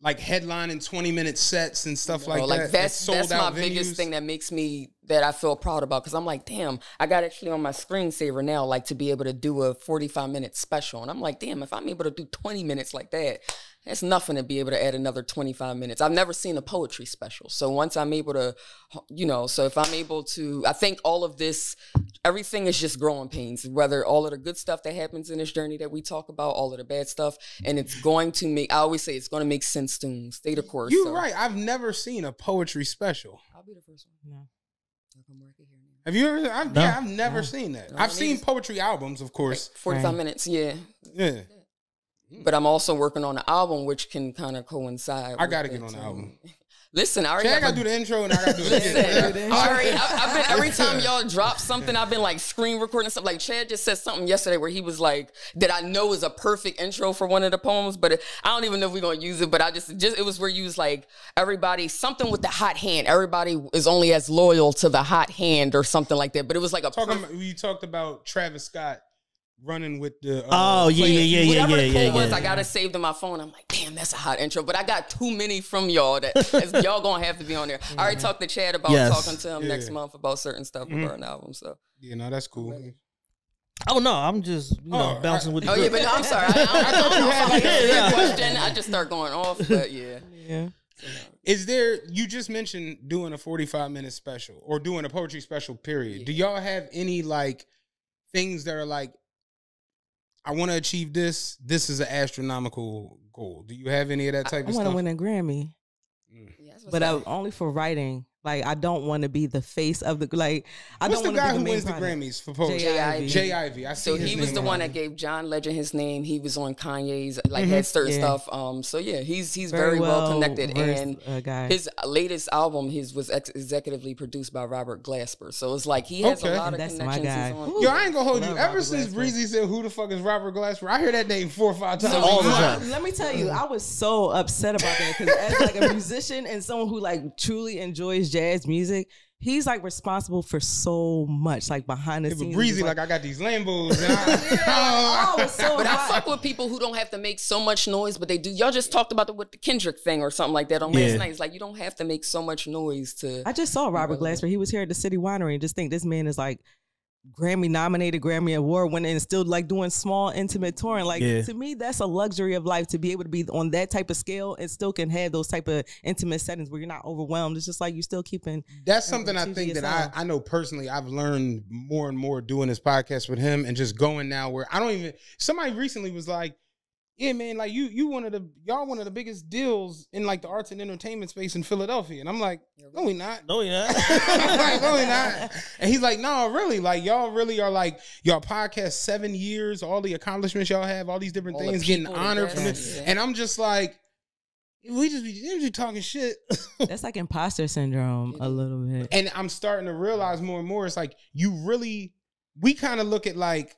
Like headlining twenty minute sets and stuff like No, that. like at that's that's my out biggest thing that makes me that I feel proud about because I'm like, damn, I got actually on my screensaver now, like to be able to do a 45 minute special, and I'm like, damn, if I'm able to do 20 minutes like that, that's nothing to be able to add another 25 minutes. I've never seen a poetry special, so once I'm able to, you know, so if I'm able to, I think all of this, everything is just growing pains. Whether all of the good stuff that happens in this journey that we talk about, all of the bad stuff, and it's going to make. I always say it's going to make sense soon. Stay the course. You're so. right. I've never seen a poetry special. I'll be the first one. No. I'll come work it here. Have you ever? I've, No. Yeah, I've never seen that. No, I've I seen poetry albums, of course. 45 Right. minutes, yeah. Yeah. Mm. But I'm also working on an album which can kind of coincide. I gotta get on the album. Listen, I already Chad have gotta do the intro and I gotta do the Listen, skit. I already, I, I've been every time y'all drop something, I've been like screen recording stuff. Like Chad just said something yesterday where he was like that I know is a perfect intro for one of the poems, but it, I don't even know if we're gonna use it. But I just just it was where you was like everybody something with the hot hand. Everybody is only as loyal to the hot hand or something like that. But it was like a Talking about, you talked about Travis Scott running with the. Uh, Oh yeah, yeah, yeah, yeah, Whatever yeah, the quote yeah, was, yeah. I got it saved in my phone. I'm like, damn, that's a hot intro. But I got too many from y'all that y'all gonna have to be on there. I already talked to Chad about Yes. talking to him next month about certain stuff Mhm. about an album. So. Yeah, no, that's cool. Oh no, I'm just you know Oh, bouncing with the Oh yeah, but no, I'm sorry. I, I, I, thought you had, like, a yeah. question. I just start going off, but yeah. Yeah. Is there? You just mentioned doing a forty-five minute special or doing a poetry special. Period. Do y'all have any like things that are like? I want to achieve this. This is an astronomical goal. Do you have any of that I, type of want to stuff? win a Grammy, mm. Yeah, but I, up. only for writing. Like I don't want to be the face of the like. I What's don't the guy be who the main wins the. Grammys for poetry? J. Ivy. J. Ivy. I see so his he was name the one that gave John Legend his name. He was on Kanye's, like Mhm. had certain Yeah. stuff. Um, so yeah, he's he's very, well, connected, versed, and uh, guy. his latest album his was ex- executively produced by Robert Glasper. So it's like he has Okay. a lot of That's my connections. guy. He's on. Ooh. Yo, I ain't gonna hold you. Ever Robert since Glasper. Breezy said, "Who the fuck is Robert Glasper?" I hear that name four or five times. all the Let- time. Let me tell you, I was so upset about that because as like a musician and someone who like truly enjoys jazz music, he's like responsible for so much like behind the Yeah, scenes. Breezy, Just, like I got these Lambos. And I, oh, I was so But I hot. fuck with people who don't have to make so much noise, but they do. Y'all just talked about the with the Kendrick thing or something like that on Yeah. last night. It's like you don't have to make so much noise to. I just saw Robert relevant. Glasper. He was here at the City Winery and just think this man is like Grammy nominated, Grammy award winning, and still like doing small, intimate touring. Like Yeah. to me, that's a luxury of life to be able to be on that type of scale and still can have those type of intimate settings where you're not overwhelmed. It's just like you're still keeping. that's something I think that. I, I know personally. I've learned more and more doing this podcast with him and just going now where I don't even. Somebody recently was like, "Yeah, man, like you, you one of the y'all one of the biggest deals in like the arts and entertainment space in Philadelphia," and I'm like, "No, we not." No, you're not. Like, no, we not. And he's like, no, really, like y'all really are like y'all podcast seven years, all the accomplishments y'all have, all these different All the things, getting honored from it. yeah. And I'm just like, we just be, we just talking shit. That's like imposter syndrome a little bit. and I'm starting to realize more and more. It's like you really, we kind of look at like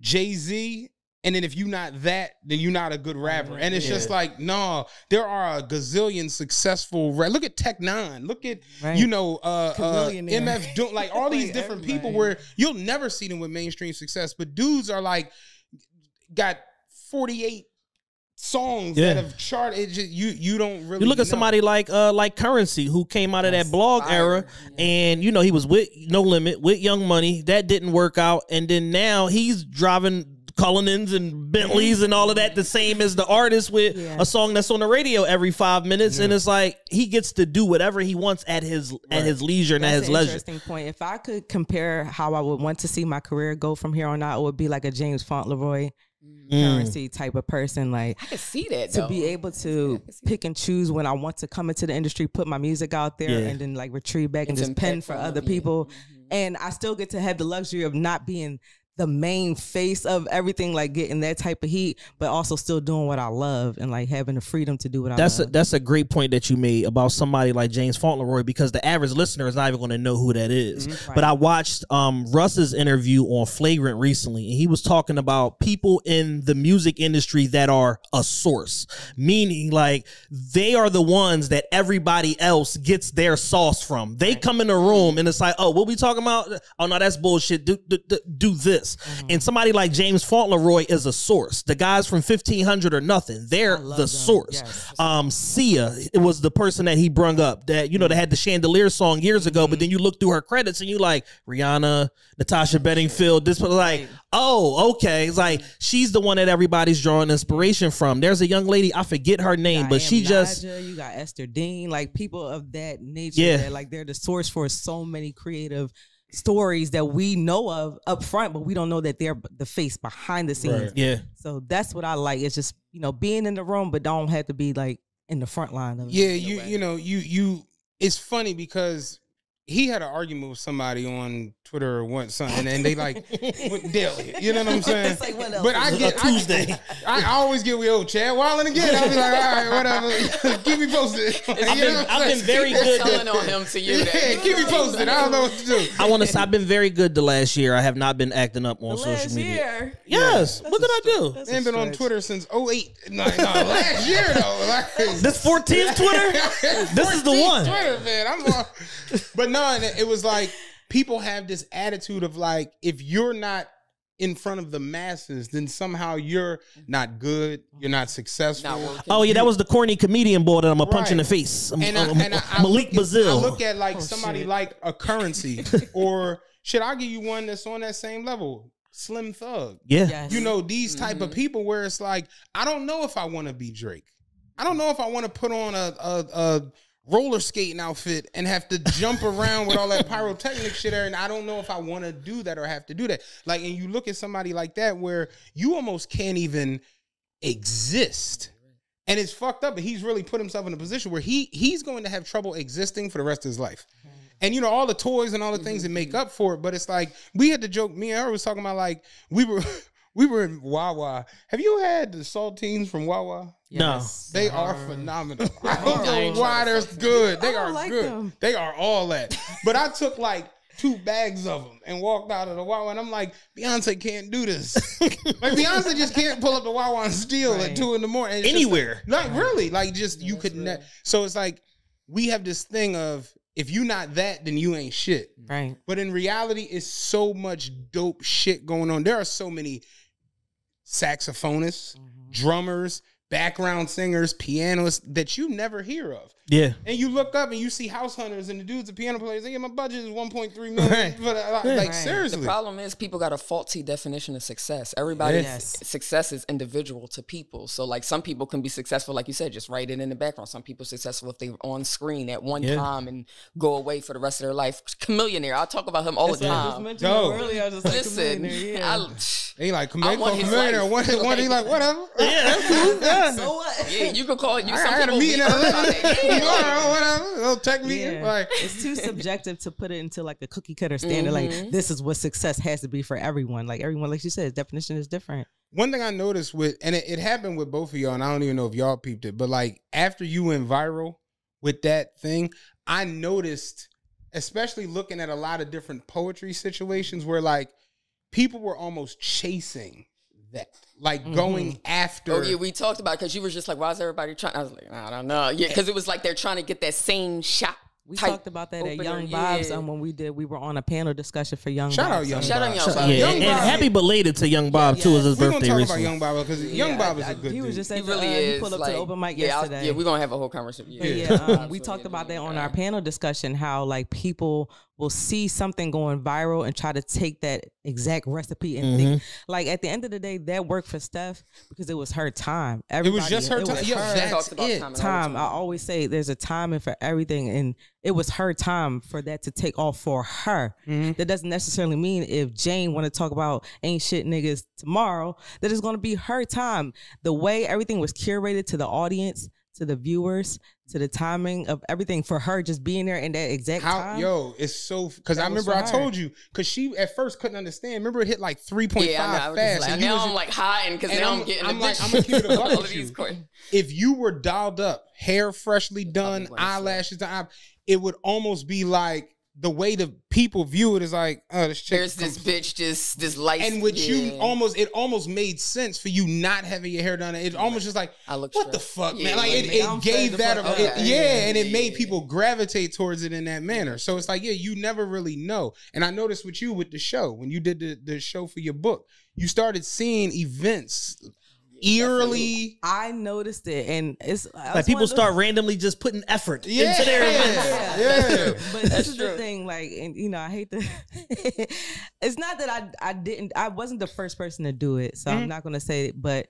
Jay Z. And then if you're not that, then you're not a good rapper. And it's just like, no, there are a gazillion successful. Ra- look at Tech N9ne. Look at Right. you know uh, uh MF Doom. Like all these Like different everybody. people where you'll never see them with mainstream success, but dudes are like got 48 songs Yeah. that have charted. Just, you you don't really. You look at know. somebody like uh like Currency who came out of that blog Fire. era and you know he was with No Limit with Young Money that didn't work out and then now he's driving Cullinans and Bentleys and all of that the same as the artist with Yeah. a song that's on the radio every 5 minutes and it's like he gets to do whatever he wants at his at his leisure and at That's his an leisure. interesting point. If I could compare how I would want to see my career go from here on out, it would be like a James Fauntleroy Mm. currency type of person. Like I can see that to though. be able to pick and choose when I want to come into the industry, put my music out there, Yeah. and then like retreat back and just pen for other yeah. people. Mhm. And I still get to have the luxury of not being the main face of everything, like getting that type of heat, but also still doing what I love and like having the freedom to do what That's I a, love. that's a great point that you made about somebody like James Fauntleroy because the average listener is not even going to know who that is. Mm-hmm. But I watched um, Russ's interview on Flagrant recently, and he was talking about people in the music industry that are a source, meaning like they are the ones that everybody else gets their sauce from. They come in the room and it's like, oh, what we talking about? Oh no, that's bullshit. Do do, do, do Mm-hmm. And somebody like James Fauntleroy is a source. The guys from fifteen hundred or nothing. They're the them. source. Yes. Um, Sia, it was the person that he brung up that you know they had the chandelier song years ago, Mm-hmm. but then you look through her credits and you like Rihanna, Natasha Bedingfield. This was like, oh, okay. It's like she's the one that everybody's drawing inspiration from. There's a young lady, I forget her name, but she Am just Naja, you got Ester Dean, like people of that nature. Yeah. that, like they're the source for so many creative stories that we know of up front, but we don't know that they're the face behind the scenes. Right. yeah. So that's what I like. It's just you know being in the room, but don't have to be like in the front line of it. Yeah, you you know you you. It's funny because he had an argument with somebody on Twitter or what something, and they like went daily. You know what I'm saying? It's like, what else but I get A Tuesday. I, I always get with old Chad Wallen again. I'll be like, all right, whatever. keep me posted. You know been- what I'm I've been very good. Telling on him to you. Yeah, that- keep me posted. I don't know what to do. I want to say I've been very good the last year. I have not been acting up on The social last media. year. Yes. what did I do? I ain't a been on. Twitter since 08. No, no, last year though. Like, This 14th Twitter? This is the one. Twitter, man. I'm all, but no, and it was like people have this attitude of like, if you're not in front of the masses, then somehow you're not good, you're not successful. Not. Oh yeah, that was the corny comedian boy that I'm gonna punch in the Right. face. Um, and I, um, and I, I Malik look at, I Bazil. look at like Oh, somebody shit. like a currency, or should I give you one that's on that same level? Slim Thug. yeah. Yes. You know these type Mm-hmm. of people where it's like I don't know if I want to be Drake. I don't know if I want to put on a, a a roller skating outfit and have to jump around with all that pyrotechnic shit there, and I don't know if I want to do that or have to do that. Like, and you look at somebody like that where you almost can't even exist. And it's fucked up, but he's really put himself in a position where he he's going to have trouble existing for the rest of his life. And you know, all the toys and all the things that make mm-hmm. up for it. But it's like we had the joke, me and her was talking about like we were we were in Wawa. Have you had the saltines from Wawa? Yes. They are phenomenal. I don't know why they're good. They I are like good. them. They are all that. But I took like two bags of them and walked out of the Wawa, and I'm like, Beyonce can't do this. like Beyonce just can't pull up the Wawa and steal at two in the morning. And it's just Anywhere. like, like, really, like just you could. Ne- so it's like we have this thing of if you not that, then you ain't shit. Right. But in reality, it's so much dope shit going on. There are so many saxophonists, mm-hmm. drummers, background singers, pianists that you never hear of. Yeah. And you look up and you see house hunters and the dudes, the piano players. They, yeah, my budget is 1.3 million. Right. But like, Right. seriously, The problem is people got a faulty definition of success. Everybody's Yes. success is individual to people. So like some people can be successful, like you said, just write it in the background. Some people successful if they're on screen at one Yeah. time and go away for the rest of their life. Chamillionaire, I talk about him all the That's what I just time. mentioned earlier. I was just like, Listen, Chamillionaire, yeah. I, they like come I back want for his millionaire. life. One, one, he like whatever. Yeah, that's cool. Yeah. so what? yeah, you could call it. You I, some I got a meeting be at hurt by 11. that. Yeah, like- Tomorrow, whatever. Little tech meeting. Yeah. Like, it's too subjective to put it into like a cookie cutter standard. Like mm-hmm. this is what success has to be for everyone. Like everyone, like you said, definition is different. One thing I noticed with, and it, it happened with both of y'all, and I don't even know if y'all peeped it, but like after you went viral with that thing, I noticed, especially looking at a lot of different poetry situations where like people were almost chasing that, like going after. Oh yeah, we talked about because you were just like, why is everybody trying? I was like, I don't know. Yeah, because it was like they're trying to get that same shot. We type talked about that at opener, Young yeah. Vibes um, when we did. We were on a panel discussion for Young Shout Vibes. out Young Shout out Bob. Young Shout- Bob. Yeah, Young and Bob- happy belated to Young Bob too. It was his We're gonna birthday talk about. Young Bob because Young Bob is a good He was dude. just He at the, really uh, is. He pulled up like, to the open mic yeah, I'll- yesterday. yeah, we're gonna have a whole conversation. But Yeah, yeah, um, we talked about that on our panel discussion. How like people will see something going viral and try to take that exact recipe and think like at the end of the day that worked for Steph because it was her time. It was just her it time. was Yo, her that's about it. time all time. I always say there's a timing for everything, and it was her time for that to take off for her. Mm-hmm. That doesn't necessarily mean if Jane want to talk about ain't shit niggas tomorrow, that it's going to be her time. The way everything was curated to the audience, to the viewers, to the timing of everything for her just being there in that exact How time. yo, it's so because I That was remember I told you because she at first couldn't understand. Remember it hit like three point Yeah, I five was fast. like, and you now was I'm just- like hiding because now I'm- I'm, getting I'm the like. I'ma keep it a all of you. these questions. if you were dialed up, hair freshly done, eyelashes done, it would almost be like the way the people view it is like, oh, this chick. There's this bitch, just this life. and which you almost it almost made sense for you not having your hair done. It almost just like I look what the fuck, Yeah, man. Like it, it I'm gave that, a, it- yeah, Yeah, and it made people gravitate towards it in that manner. So it's like, yeah, you never really know. And I noticed with you with the show when you did the the show for your book, you started seeing events eerily. I noticed it, and it's Like people start randomly just putting effort Yeah, into their events. yeah. But this That's is true. the thing, like, and you know, I hate to. it's not that I I didn't I wasn't the first person to do it, so Mm-hmm. I'm not gonna say it. But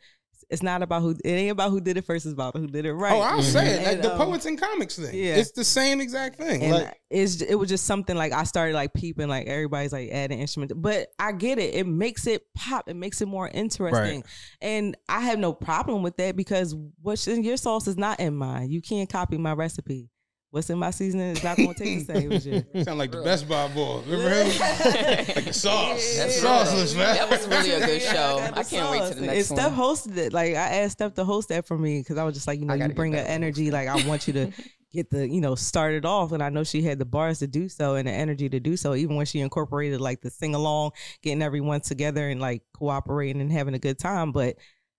it's not about who it ain't about who did it first. It's about who did it right. Oh, I'll say it. Like And, the um, poets and comics thing. yeah. It's the same exact thing. and like, it's it was just something like I started like peeping like everybody's like adding instruments, but I get it. It makes it pop. It makes it more interesting, and I have no problem with that because what's in your sauce is not in mine. You can't copy my recipe. What's in my seasoning is not going to taste the same as you. Sound like the Best Buy boy. Remember him? like the sauce. That's sauceless, real. man. That was really a good show. got I can't wait to sauce. the And next Steph one. hosted it. Like I asked Steph to host that for me because I was just like, you know, you bring an better. energy. Like I want you to get the, you know, started off. And I know she had the bars to do so and the energy to do so. Even when she incorporated like the sing along, getting everyone together and like cooperating and having a good time. But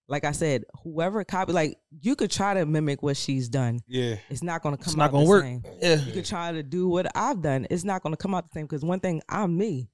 like I said, whoever copy, like you could try to mimic what she's done. Yeah. It's not going to come It's not out gonna the work. same. Yeah. You could try to do what I've done. It's not going to come out the same because one thing, I'm me.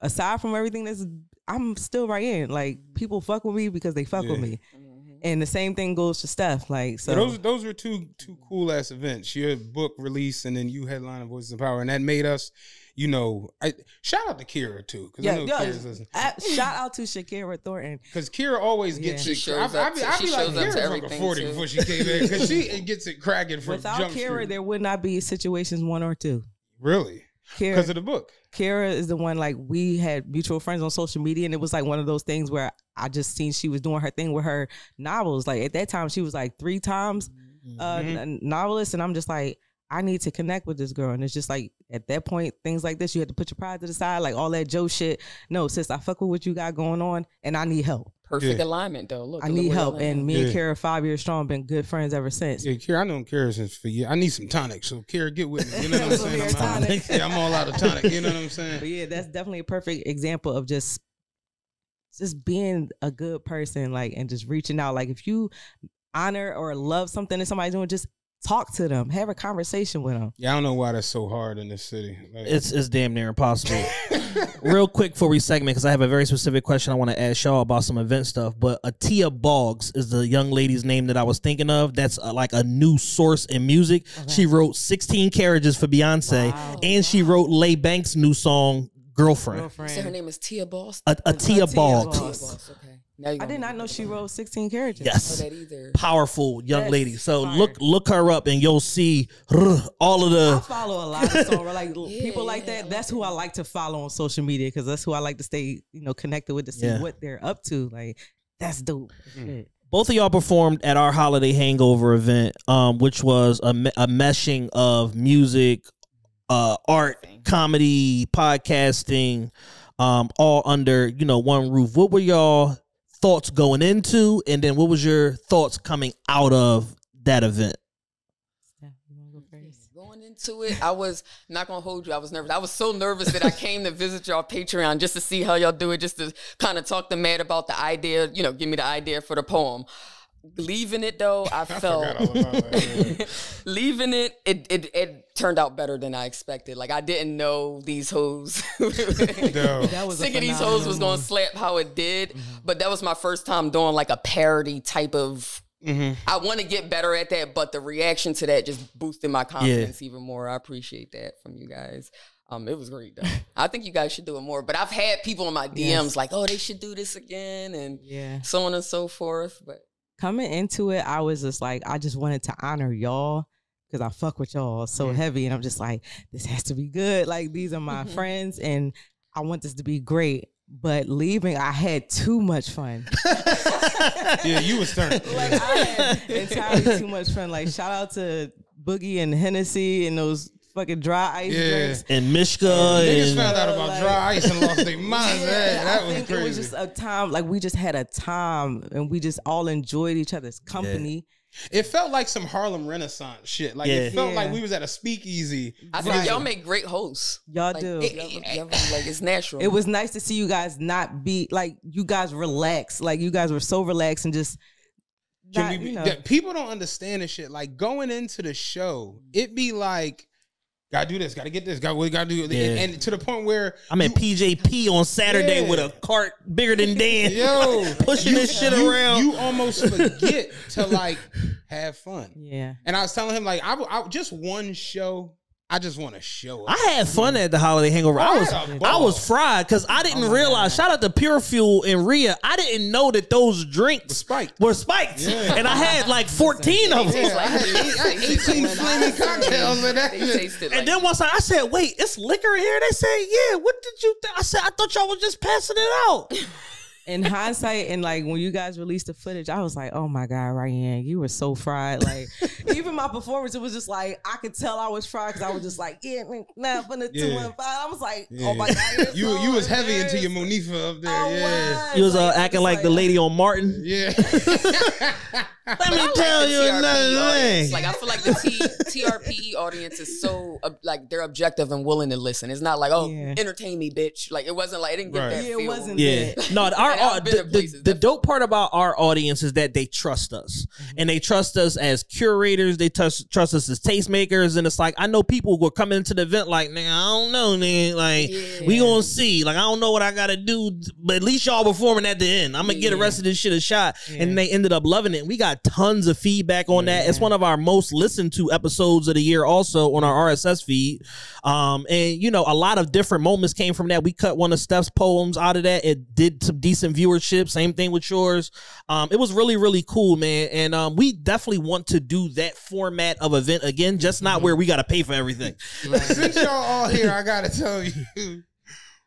Aside from everything that's, I'm still right in. Like people fuck with me because they fuck with Yeah. me, mm-hmm. and the same thing goes for Steph. Like so, So those those were two two cool ass events. Your book release and then you headline of Voices of Power, and that made us, you know, I shout out to Kira too because I yeah, know yo, Kira's listening. I- shout out to Shakira Thornton. Because Kira always gets Yeah. it. She shows I, I up be, to- I she be like, shows up Kira's like a forty too. before she came in because she gets it cracking from Without Jump Kira, Street. there would not be situations one or two. really Kira, because of the book. Kara is the one like we had mutual friends on social media, and it was like one of those things where I just seen she was doing her thing with her novels. Like at that time, she was like three times uh, n- novelist, and I'm just like, I need to connect with this girl. And it's just like at that point, things like this, you had to put your pride to the side, like all that Joe shit. No, sis, I fuck with what you got going on, and I need help. Perfect Yeah. alignment though. Look, I need help, y'all and at. me and Kara, five years strong, been good friends ever since. Yeah, Kara, I know Kira since for years. I need some tonic, so Kara, get with me. You know what I'm saying? I'm all- tonic. yeah, I'm all out of tonic. You know what I'm saying? But yeah, that's definitely a perfect example of just just being a good person, like and just reaching out. Like if you honor or love something that somebody's doing, just talk to them, have a conversation with them. Yeah, I don't know why that's so hard in this city. Like, It's it's damn near impossible. Real quick before we segment, because I have a very specific question I want to ask y'all about some event stuff. But Atia Boggs is the young lady's name that I was thinking of. That's uh, like a new source in music. She wrote 16 Carriages for Beyonce, Wow. and she wrote Lay Bankz' new song Girlfriend. Girlfriend. You said her name is Tia Boss. A- Atia Atia Boggs, Boggs. Okay. Now I did not know she wrote 16 carriages. know yes, that either. powerful young That's lady. So fire. look look her up, and you'll see all of the I follow a lot of song like Yeah, people like yeah, I that. That's who I like to follow on social media because that's who I like to stay, you know, connected with to see Yeah. what they're up to. Like that's dope. Mm. Shit. both of y'all performed at our holiday hangover event um which was a, me- a meshing of music uh art comedy podcasting um all under you know one roof what were y'all thoughts going into and then what was your thoughts coming out of that event Yeah, you wanna go first? Going into it, I was not gonna hold you. I was nervous. I was so nervous that I came to visit y'all Patreon just to see how y'all do it, just to kind of talk to Matt about the idea. You know, give me the idea for the poem. Leaving it though, I, I felt forgot all about that. leaving it, it, it, it turned out better than I expected. Like I didn't know these hoes. No. That was Sick of these phenomenal hoes was gonna slap how it did, Mm-hmm. but that was my first time doing like a parody type of. Mhm. I want to get better at that, but the reaction to that just boosted my confidence even more. I appreciate that from you guys. Um, it was great though. I think you guys should do it more. But I've had people in my DMs Yes. like, "Oh, they should do this again," and Yeah. so on and so forth. But coming into it, I was just like, I just wanted to honor y'all because I fuck with y'all so heavy, and I'm just like, this has to be good. Like these are my Mhm. friends, and I want this to be great. But leaving, I had too much fun. yeah, you was turned. like I had entirely too much fun. Like shout out to Boogie and Hennessy and those fucking dry ice Yeah. drinks. and Mishka Niggas and found out about like- dry ice and lost their minds. Yeah, man. That I was think crazy. it was just a time like we just had a time and we just all enjoyed each other's company. It felt like some Harlem Renaissance shit. Like Yeah. it felt like we was at a speakeasy. I think Right. y'all make great hosts. Y'all Like, do. it- y'all- y'all- like it's natural. it was nice to see you guys not be like you guys relaxed. Like you guys were so relaxed and just Can not, we be- you know, people don't understand this shit. Like going into the show, it be like, gotta do this, gotta get this, gotta we gotta do Yeah. and, and to the point where I'm at PJP on Saturday Yeah. with a cart bigger than Dan. yo pushing you- this shit you- around. You almost forget to like have fun. yeah. And I was telling him like, I, I just one show. I just want to show up. I had fun at the holiday hangover. I I was had a I ball. was fried because I didn't Oh my realize. Shout out to Pure Fuel and Ria. I didn't know that those drinks spiked. were spiked, Yeah. and I had like fourteen of them. Yeah, I had, eight, I had 18 flaming cocktails of that. They shit. tasted And then once I, I said, "Wait, it's liquor here," they said, "Yeah." What did you? Th-? I said, "I thought y'all was just passing it out." In hindsight, and like when you guys released the footage, I was like, oh my god, Ryan, you were so fried. Like even my performance, it was just like I could tell I was fried because I was just like, yeah, nah, from the two Yeah. and five. I was like, Yeah. oh my god, You you're you was heavy into your. Monifa up there. I yeah. was. You was uh, Like, acting it's like the lady on Martin. Yeah. Let me I like tell the you TRPE another audience. thing. Like I feel like the T- TRPE audience is so uh, like they're objective and willing to listen. It's not like oh Yeah. entertain me, bitch. Like it wasn't like it didn't get Right. that Yeah, it feel. wasn't Yeah, that. no. Our, And our the, the, the dope part about our audience is that they trust us, and they trust us as curators. They trust trust us as tastemakers, and it's like I know people will come into the event like, nigga, I don't know, nigga. Like we gonna see. Like I don't know what I gotta do, but at least y'all performing at the end. I'm gonna get the rest of this shit a shot, Yeah. and they ended up loving it. We got tons of feedback on that. It's one of our most listened to episodes of the year, also on our RSS feed. Um, and you know, a lot of different moments came from that. We cut one of Steph's poems out of that. It did some decent viewership. Same thing with yours. Um, it was really, really cool, man. And um, we definitely want to do that format of event again, just not where we got to pay for everything. Since y'all all here, I gotta tell you.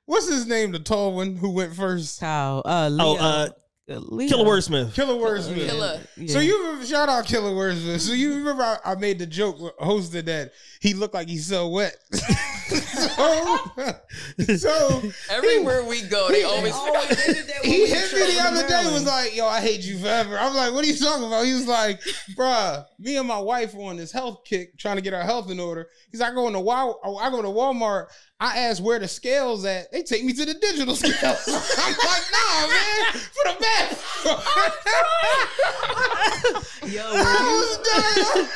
What's his name? The tall one who went first? Kyle, uh, Leo, Oh, uh, Leo. Killer Wordsmith. Killer Wordsmith. Killer. So you remember, shout out Killer Wordsmith. So you remember I, I made the joke hosted that he looked like he's so wet. so, so Everywhere we go, they always. Always oh, did that he hit me the other day was like, yo, I hate you forever. I'm like, what are you talking about? He was like, bruh, me and my wife were on this health kick trying to get our health in order. He's like, I go into Wal- I go to Walmart. I ask where the scales at. They take me to the digital scales. I'm like, nah, man, for the back. Yo, I was dying.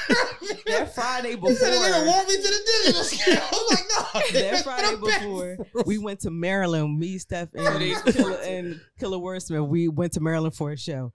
that Friday He said the nigga before, want me to the digital scale. I was like, no. that Friday before, we went to Maryland. Me, Steph, and Killer, and Killer Wordsmith. We went to Maryland for a show.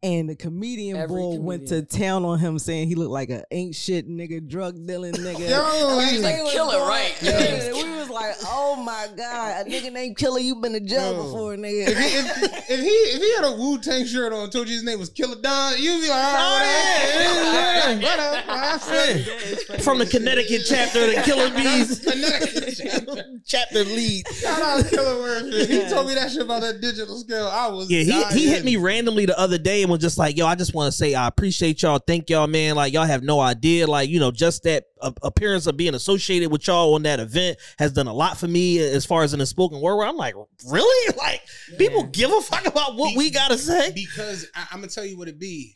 And the comedian Every bull went to town on him, saying he looked like a ain't shit nigga, drug dealing nigga. Yo, he's like, Killer, right? Yeah, we was like, oh my god, a nigga named Killer, you been to jail Yo. before, If nigga. he, if, if he if he had a Wu Tang shirt on, and told you his name was Killer Don, you'd be like, all right, Oh, yeah. what up? I said, From the Connecticut chapter of the Killer Bees. Connecticut. chapter lead. Shout out Killer Wordsmith. He told me that shit about that digital scale. I was Yeah, he, he hit me randomly the other day was just like, "Yo, I just want to say I appreciate y'all. Thank y'all, man. Like y'all have no idea. Like you know, just that uh, appearance of being associated with y'all on that event has done a lot for me as far as in the spoken word. Where I'm like, really? Like people give a fuck about what we gotta say? because I, I'm gonna tell you what it be.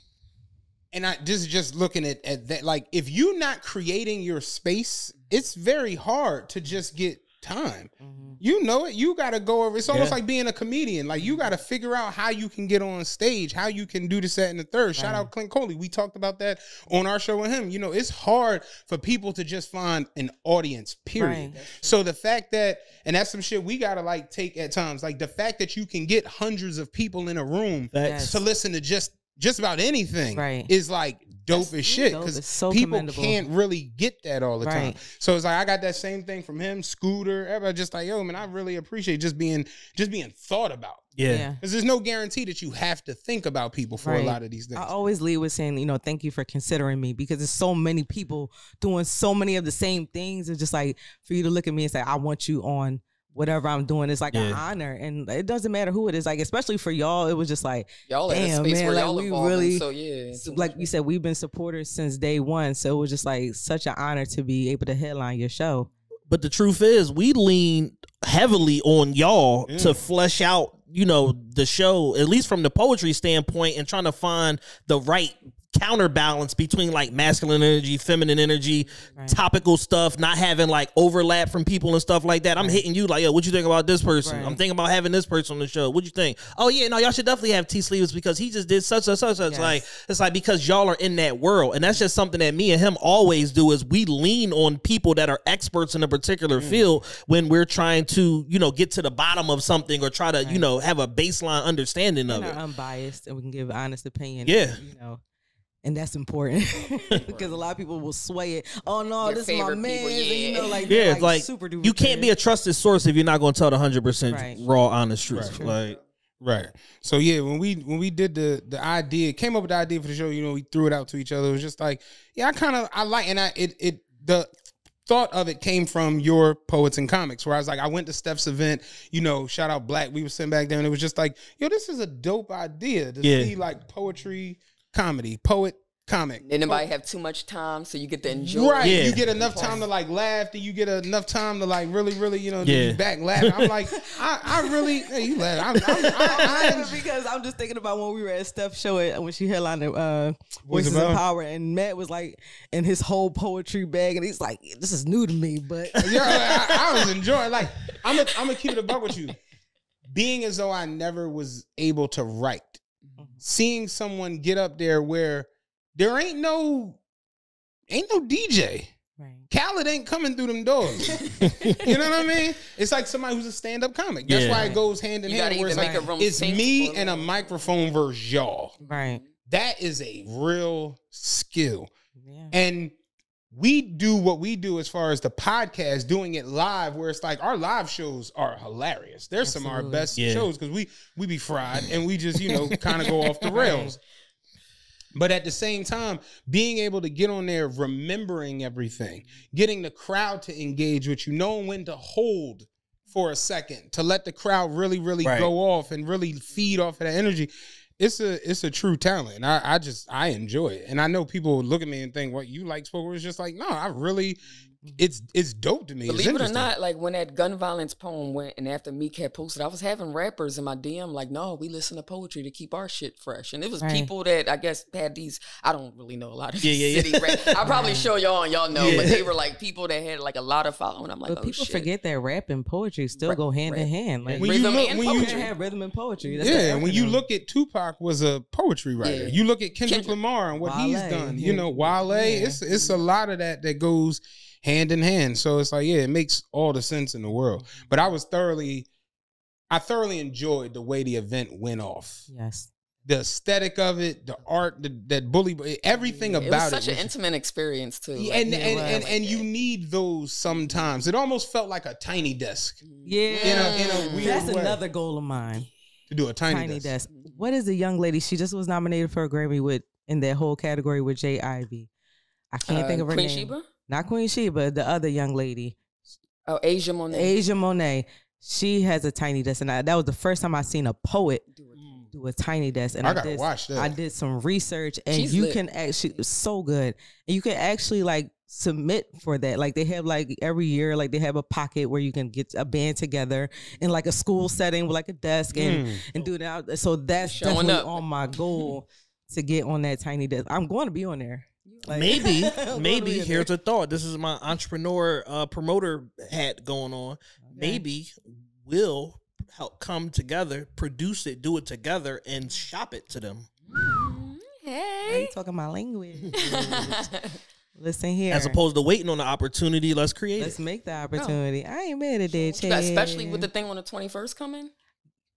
And I just just looking at, at that, like if you're not creating your space, it's very hard to just get time. Mm-hmm. You know it. You got to go over. It's almost Yeah. like being a comedian. Like you mm-hmm. got to figure out how you can get on stage, how you can do the set and the third. Shout out Clint Coley. We talked about that on our show with him. You know, it's hard for people to just find an audience. Period. Right. So the fact that, and that's some shit we gotta like take at times. Like the fact that you can get hundreds of people in a room Facts. to listen to just just about anything Right. is like dope as shit because so people can't really get that all the time. So it's like I got that same thing from him, Scooter. Everybody just like, yo, man, I really appreciate just being just being thought about. Yeah. Yeah. Because there's no guarantee that you have to think about people for a lot of these things. I always leave with saying, you know, thank you for considering me because there's so many people doing so many of the same things. It's just like for you to look at me and say, I want you on whatever I'm doing. It's like an honor. And it doesn't matter who it is. Like, especially for y'all, it was just like, Y'all in a Damn, space man, where like, y'all we evolving. really- so yeah, like you said, we've been supporters since day one. So it was just like such an honor to be able to headline your show. But the truth is, we lean heavily on y'all to mm. flesh out, you know, the show, at least from the poetry standpoint, and trying to find the right counterbalance between like masculine energy, feminine energy, Right. topical stuff, not having like overlap from people and stuff like that. I'm hitting you like, yo, what you think about this person? Right. I'm thinking about having this person on the show. What you think? Oh yeah, no, y'all should definitely have T sleeves because he just did such and such. such. Yes. Like it's like because y'all are in that world, and that's just something that me and him always do. Is we lean on people that are experts in a particular Mm. field when we're trying to, you know, get to the bottom of something or try to, you know, have a baseline understanding of it. unbiased and we can give honest opinion. Yeah. You know. And that's important because a lot of people will sway it. Oh no, Your this is my man. people, And, you yeah. know, like Yeah, they're, like super duper. you can't be a trusted source if you're not going to tell the hundred percent Right. raw, honest truth. Right. Like, Right. So yeah, when we when we did the the idea, came up with the idea for the show, you know, we threw it out to each other. It was just like, yeah, I kind of I like and I it it the thought of it came from your poets and comics where i was like i went to steph's event you know shout out black we were sitting back there and it was just like yo this is a dope idea to Yeah. see like poetry comedy poet comic Anybody have too much time, so you get to enjoy. Right, Yeah. you get enough time to like laugh. Then you get enough time to like really, really, you know, Yeah. yeah. back laughing. I'm like, I, I really, hey, you laugh. I'm, I'm, I, I, because I'm just thinking about when we were at Steph's show at, when she headlined uh, Voices of of Power. Power, and Matt was like in his whole poetry bag, and he's like, "This is new to me," but yeah, I, I was enjoying. Like, I'm, a, I'm gonna keep it a buck with you. Being as though I never was able to write, seeing someone get up there where there ain't no, ain't no DJ. right. Khaled ain't coming through them doors. you know what I mean? It's like somebody who's a stand-up comic. That's Yeah. why it goes hand in You hand. Where it's, like, make a room it's me and a microphone versus y'all. right, That is a real skill. yeah, And we do what we do as far as the podcast, doing it live, where it's like our live shows are hilarious. They're some of our best Yeah. shows because we we be fried and we just, you know, kind of go off the rails. But at the same time, being able to get on there, remembering everything, getting the crowd to engage with you, knowing when to hold for a second, to let the crowd really, really Right. go off and really feed off of that energy. It's a it's a true talent. And I, I just I enjoy it. And I know people look at me and think, what you like spoken word? It's just like, no, I really Mm-hmm. it's it's dope to me. It's Believe it or not, like when that gun violence poem went, and after Meek had posted, I was having rappers in my DM like, "No, we listen to poetry to keep our shit fresh." And it was Right. people that I guess had these. I don't really know a lot of Yeah, these yeah, yeah. city rap. I'll probably show y'all and y'all know, Yeah. but they were like people that had like a lot of following. I'm like, but oh people shit. forget that rap and poetry still Rap- go hand in hand. Like When you look- and when you- you have rhythm and poetry. That's yeah, the when you look at Tupac was a poetry writer. Yeah. You look at Kendrick, Kendrick. Lamar and what he's done. yeah. You know, Wale. Yeah. It's it's a lot of that that goes hand in hand. So it's like, yeah, it makes all the sense in the world. Mm-hmm. But I was thoroughly, I thoroughly enjoyed the way the event went off. yes, The aesthetic of it, the art, the, that bully, eh, everything about it was such it. an intimate experience too. Yeah, Like, and yeah, and, well, and, like and you need those sometimes. It almost felt like a tiny desk yeah. in a in a weird mm. That's way another goal of mine. to do a tiny, Tiny, desk. desk. What is a young lady? She just was nominated for a Grammy with in that whole category with J. Ivy. I can't Uh, think of her Queen name. Sheba? Not Queen Sheba, the other young lady, Oh, Aja Monet. Aja Monet. She has a tiny desk, and I, that was the first time I seen a poet Do it. do a tiny desk. And I I, gotta did, watch that. I did some research, and She's you lit. can actually so good, and you can actually like submit for that. Like they have like every year, like they have a pocket where you can get a band together in like a school setting with like a desk and Mm. and do that. So that's Showing definitely up. on my goal to get on that tiny desk. I'm going to be on there. Like- maybe, maybe here's there. a thought. This is my entrepreneur uh, promoter hat going on. Maybe we'll help come together, produce it, do it together, and shop it to them. Why Hey. you talking my language. Listen here. As opposed to waiting on the opportunity, let's create Let's it. make the opportunity. I ain't mad at that. Chad. Especially with the thing on the 21st coming.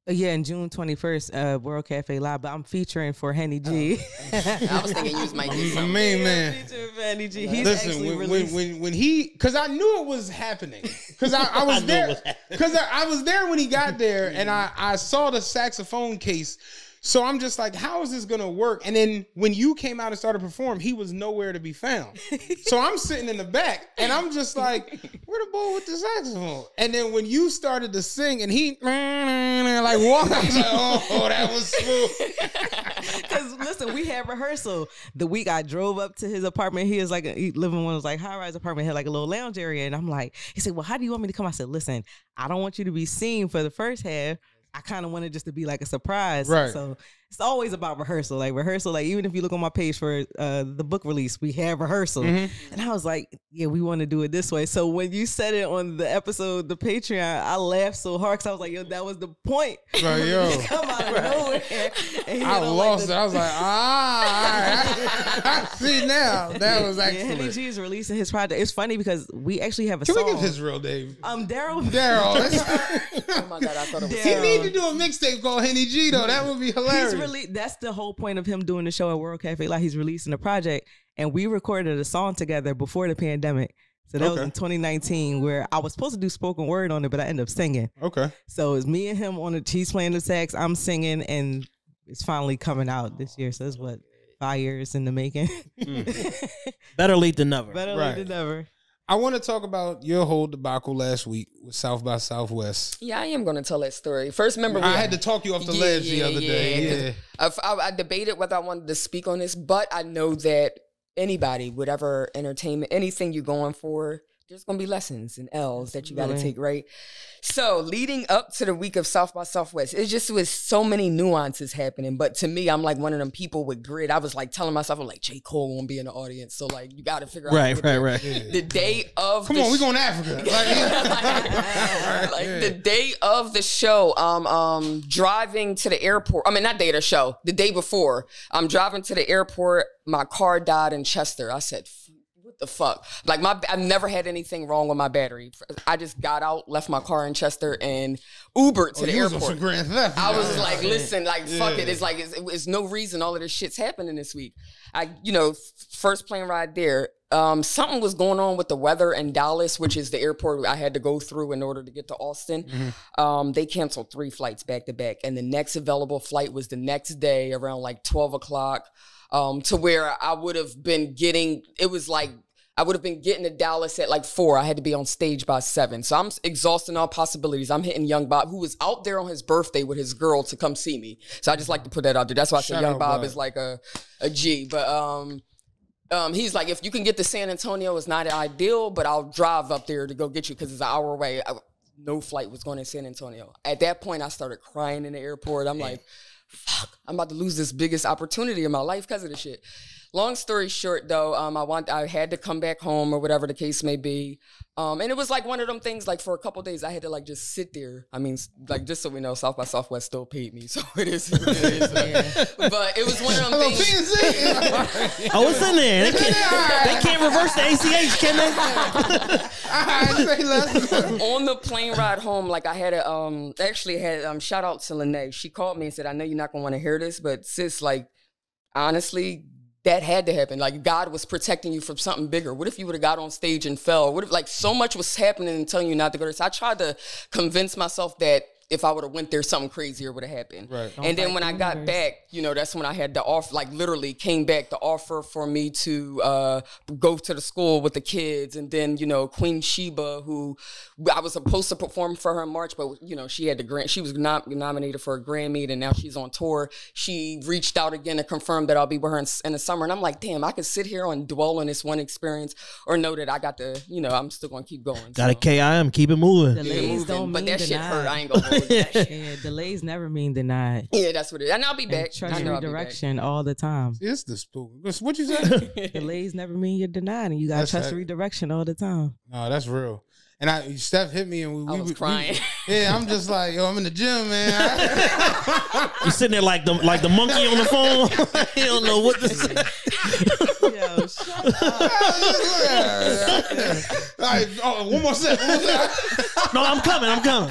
Uh, yeah, in June twenty first, uh, World Cafe Live. But I'm featuring for Henny G. I was thinking you might get My something. main man. featuring for Henny G. He's Listen, actually when, when released. when when he, because I knew it was happening, because I, I was knew it there, because I, I was there when he got there, and I I saw the saxophone case. So I'm just like, how is this gonna work? And then when you came out and started to perform, he was nowhere to be found. so I'm sitting in the back, and I'm just like, where the boy with the saxophone? And then when you started to sing, and he like walk, I was like, oh, oh that was smooth. Because listen, we had rehearsal the week I drove up to his apartment. He was like, he living one was like high rise apartment, had like a little lounge area, and I'm like, he said, "Well, how do you want me to come?" I said, "Listen, I don't want you to be seen for the first half. I kind of wanted just to be like a surprise. Right. So it's always about rehearsal. Like rehearsal, like even if you look on my page for uh, the book release, we have rehearsal. Mm-hmm. And I was like, yeah, we want to do it this way. So when you said it on the episode, the Patreon, I laughed so hard because I was like, yo, that was the point. Like, yo. come out of nowhere. And I don't like lost the- it. I was like, ah, I, I see now. That was Yeah, Henny excellent. G is releasing his project. It's funny because we actually have a Can song. we give his real name? um, Daryl. Daryl. Oh my god, I thought it was. he Daryl. need to do a mixtape called Henny G though. That would be hilarious. He's really that's the whole point of him doing the show at World Cafe. Like he's releasing a project, and we recorded a song together before the pandemic. So that was in 2019, where I was supposed to do spoken word on it, but I ended up singing. okay. So it's me and him on the. He's playing the sax, I'm singing, and it's finally coming out this year. So it's what five years in the making. Hmm. Better late than never. Better Right. late than never. I want to talk about your whole debacle last week with South by Southwest. Yeah, I am going to tell that story. First, remember we I had to talk you off the Yeah, ledge the yeah, other yeah, day. Yeah. I, I, I debated whether I wanted to speak on this, but I know that anybody, whatever entertainment, anything you're going for, there's gonna be lessons and L's that you got to Absolutely. take, right? So leading up to the week of South by Southwest, it just was so many nuances happening. But to me, I'm like one of them people with grit. I was like telling myself, I'm like J Cole won't be in the audience, so like you got to figure out. Right, right, right. The day of Come the on, we sh- going to Africa. Like, like the day of the show, um, um, driving to the airport. I mean, not day of the show. The day before, I'm driving to the airport. My car died in Chester. I said, "F- "What the fuck?" Like my, I've never had anything wrong with my battery. I just got out, left my car in Chester, and Ubered to oh, the airport. I was Yeah. like, listen, like, fuck it. It's like, it's, it's no reason all of this shit's happening this week. I, you know, first plane ride there, um, something was going on with the weather in Dallas, which is the airport I had to go through in order to get to Austin. Mm-hmm. Um, they canceled three flights back to back, and the next available flight was the next day around like 12 o'clock, um, to where I would have been getting, it was like, I would have been getting to Dallas at like four. I had to be on stage by seven. So I'm exhausting all possibilities. I'm hitting Young Bob, who was out there on his birthday with his girl to come see me. So I just like to put that out there. That's why I say Shout Young Bob Bob. is like a, a G. But um, um, he's like, if you can get to San Antonio, it's not ideal, but I'll drive up there to go get you because it's an hour away. I, no flight was going to San Antonio. At that point, I started crying in the airport. I'm like, fuck, I'm about to lose this biggest opportunity in my life because of this shit. Long story short, though, um, I want I had to come back home or whatever the case may be, um, and it was like one of them things. Like for a couple days, I had to like just sit there. I mean, like just so we know, South by Southwest still paid me, so it is. It is. But it was one of them Hello, things. Oh, it's in there. They can't, they can't reverse the ACH, can they? I say less. on the plane ride home, like I had a um actually had um shout out to Lene. She called me and said, I know you're not gonna want to hear this, but sis, like honestly, that had to happen. Like God was protecting you from something bigger. What if you would have got on stage and fell? What if like so much was happening and telling you not to go there? So I tried to convince myself that if I would have went there, something crazier would have happened. Right. And then when I got universe. back, you know, that's when I had the offer, like literally came back the offer for me to uh, go to the school with the kids. And then, you know, Queen Sheba, who I was supposed to perform for her in March, but, you know, she had the grant, she was nom- nominated for a Grammy and now she's on tour. She reached out again to confirm that I'll be with her in, in the summer. And I'm like, damn, I could sit here and dwell on this one experience or know that I got the, you know, I'm still going to keep going. Got a So, KIM, keep it moving. keep it moving. don't But mean that shit hurt. I ain't going to hold you. That shit- Yeah, delays never mean denied. Yeah, that's what it is. And I'll be back. And trust I know I'll be back. redirection all the time. It's the spook. What you say? Delays never mean you're denied, and you got to trust fact. redirection all the time. No, that's real. And I Steph hit me and we, I we was we- crying. yeah, I'm just like, yo, I'm in the gym, man. You sitting there like the like the monkey on the phone. he don't know what to say. Yo, shut up. All right, oh, one more set. One more set. No, I'm coming. I'm coming.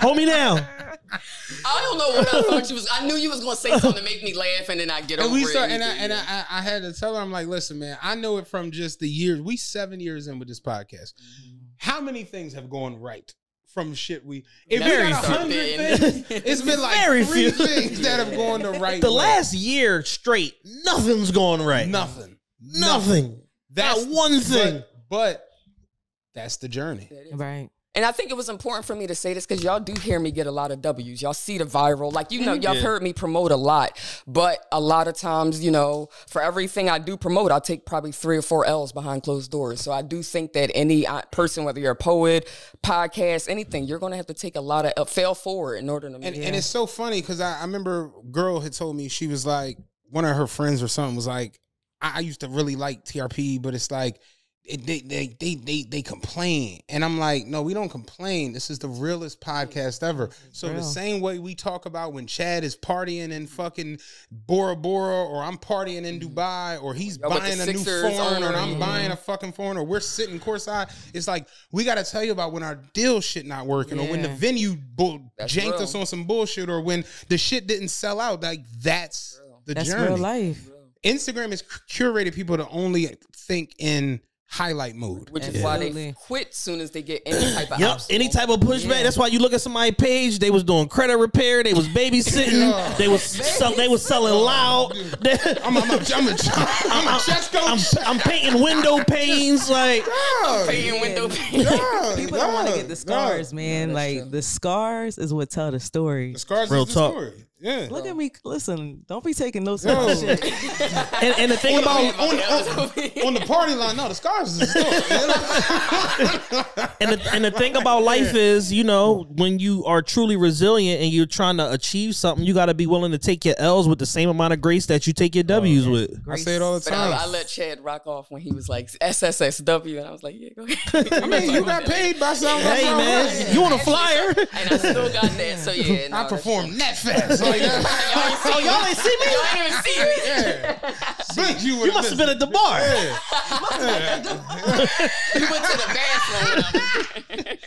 Hold me down. I don't know what I thought you was. I knew you was gonna say something to make me laugh, and then I get over And we it. start, and I and. I, I I had to tell her, I'm like, listen, man, I know it from just the years. We seven years in with this podcast. How many things have gone right from shit we? If we Very got a hundred things, it's been like Very three few. things that have gone the right. The way. last year straight, nothing's gone right. nothing, Nothing. Not one thing. But, but that's the journey. Right. And I think it was important for me to say this because y'all do hear me get a lot of W's. Y'all see the viral, like you know, y'all have heard me promote a lot. But a lot of times, you know, for everything I do promote, I take probably three or four L's behind closed doors. So I do think that any uh, person, whether you're a poet, podcast, anything, you're going to have to take a lot of uh, fail forward in order to make And, it. and it's so funny because I, I remember a girl had told me she was like one of her friends or something was like I, I used to really like TRP, but it's like they, they they they they complain, and I'm like, no, we don't complain. This is the realest podcast ever. So the same way we talk about when Chad is partying in fucking Bora Bora, or I'm partying in mm-hmm. Dubai, or he's Or buying a new Sixers phone, or I'm buying a fucking phone, or we're sitting courtside. It's like we got to tell you about when our deal shit not working, or when the venue bull janked real. us on some bullshit, or when the shit didn't sell out. Like that's the That's journey. real life. Instagram is curated people to only think in highlight mode. Which is why they Absolutely. quit soon as they get any type of Yep. obstacle. Any type of pushback. Yeah. That's why you look at somebody's page. They was doing credit repair. They was babysitting. They was sell, they was selling loud. I'm, I'm, I'm, I'm, a, I'm a chest I'm. I'm painting window panes. Like Dog, paying window dog, People don't want to get the scars, man. like the scars is what tell the story. The scars Real is the talk. story. Yeah. Look at me. Listen, don't be taking notes. Yo. shit. and, and the thing about on, on, on the party line, no, the scars is the story. and the, and the thing about life is, you know, when you are truly resilient and you're trying to achieve something, you got to be willing to take your L's with the same amount of grace that you take your oh, W's with. I say it all the time. I, I let Chad rock off when he was like SSSW, and I was like, yeah, go ahead. I mean, you got paid by some. Hey man, you want a flyer? and I still got that. So yeah, no, I that's- performed net fast. Like that. Oh, y'all ain't see me. Y'all ain't even see me. Yeah. But you, You must have been at the bar. You went to the bathroom.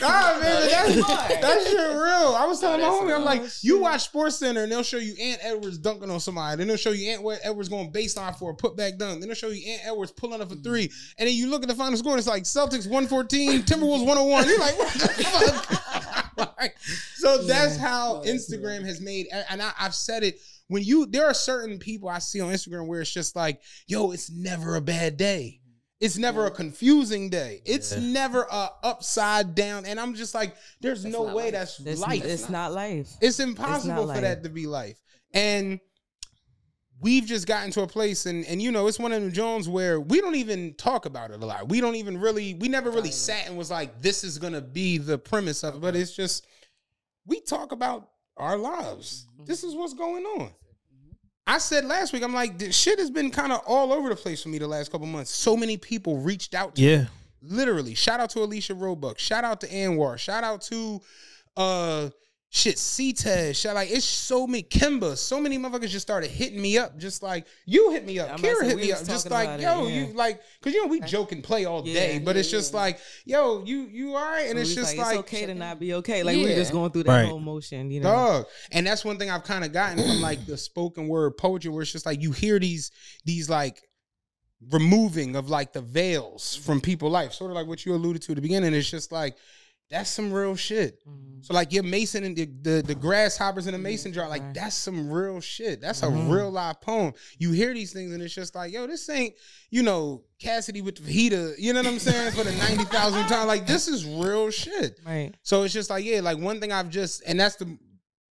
Nah, man, that's, that shit real. I was telling my homie, I'm like, you watch Sports Center and they'll show you Ant Edwards dunking on somebody. Then they'll show you Ant Edwards going baseline for a putback dunk. Then they'll show you Ant Edwards pulling up a three. And then you look at the final score and it's like Celtics 114, Timberwolves 101. You're like, what the fuck? Like, so that's how Instagram has made, and I, I've said it. When you, there are certain people I see on Instagram where it's just like, yo, it's never a bad day. It's never a confusing day. It's never a upside down. And I'm just like, there's no way life. that's That's, life. It's not life. It's impossible for life. that to be life. And we've just gotten to a place and and you know, it's one of them Jones where we don't even talk about it a lot. We don't even really we never really sat and was like, this is gonna be the premise of it. But it's just we talk about our lives. This is what's going on. I said last week, I'm like, this shit has been kind of all over the place for me the last couple months. So many people reached out to me Yeah. literally shout out to alicia roebuck shout out to anwar shout out to uh shit c-tez shout like it's so many kimba so many motherfuckers just started hitting me up just like you hit me up I'm about to kira hit me up just like about it, yo yeah. you like because you know we joke and play all Yeah, day but it's just yeah. like yo you you all right and We it's just like, like, it's okay to not be okay. Like we're just going through that Right. whole motion, you know. Dog. And that's one thing I've kind of gotten from like the spoken word poetry where it's just like you hear these these like removing of like the veils from people's life. Sort of like what you alluded to at the beginning. It's just like that's some real shit. Mm-hmm. So like your mason and the, the the grasshoppers in the mason jar, like that's some real shit. That's a Mm-hmm. real live poem. You hear these things and it's just like, yo, this ain't, you know, Cassidy with the fajita, you know what I'm saying? For the 90,000 time. Like this is real shit. Right. So it's just like, yeah, like one thing I've just, and that's the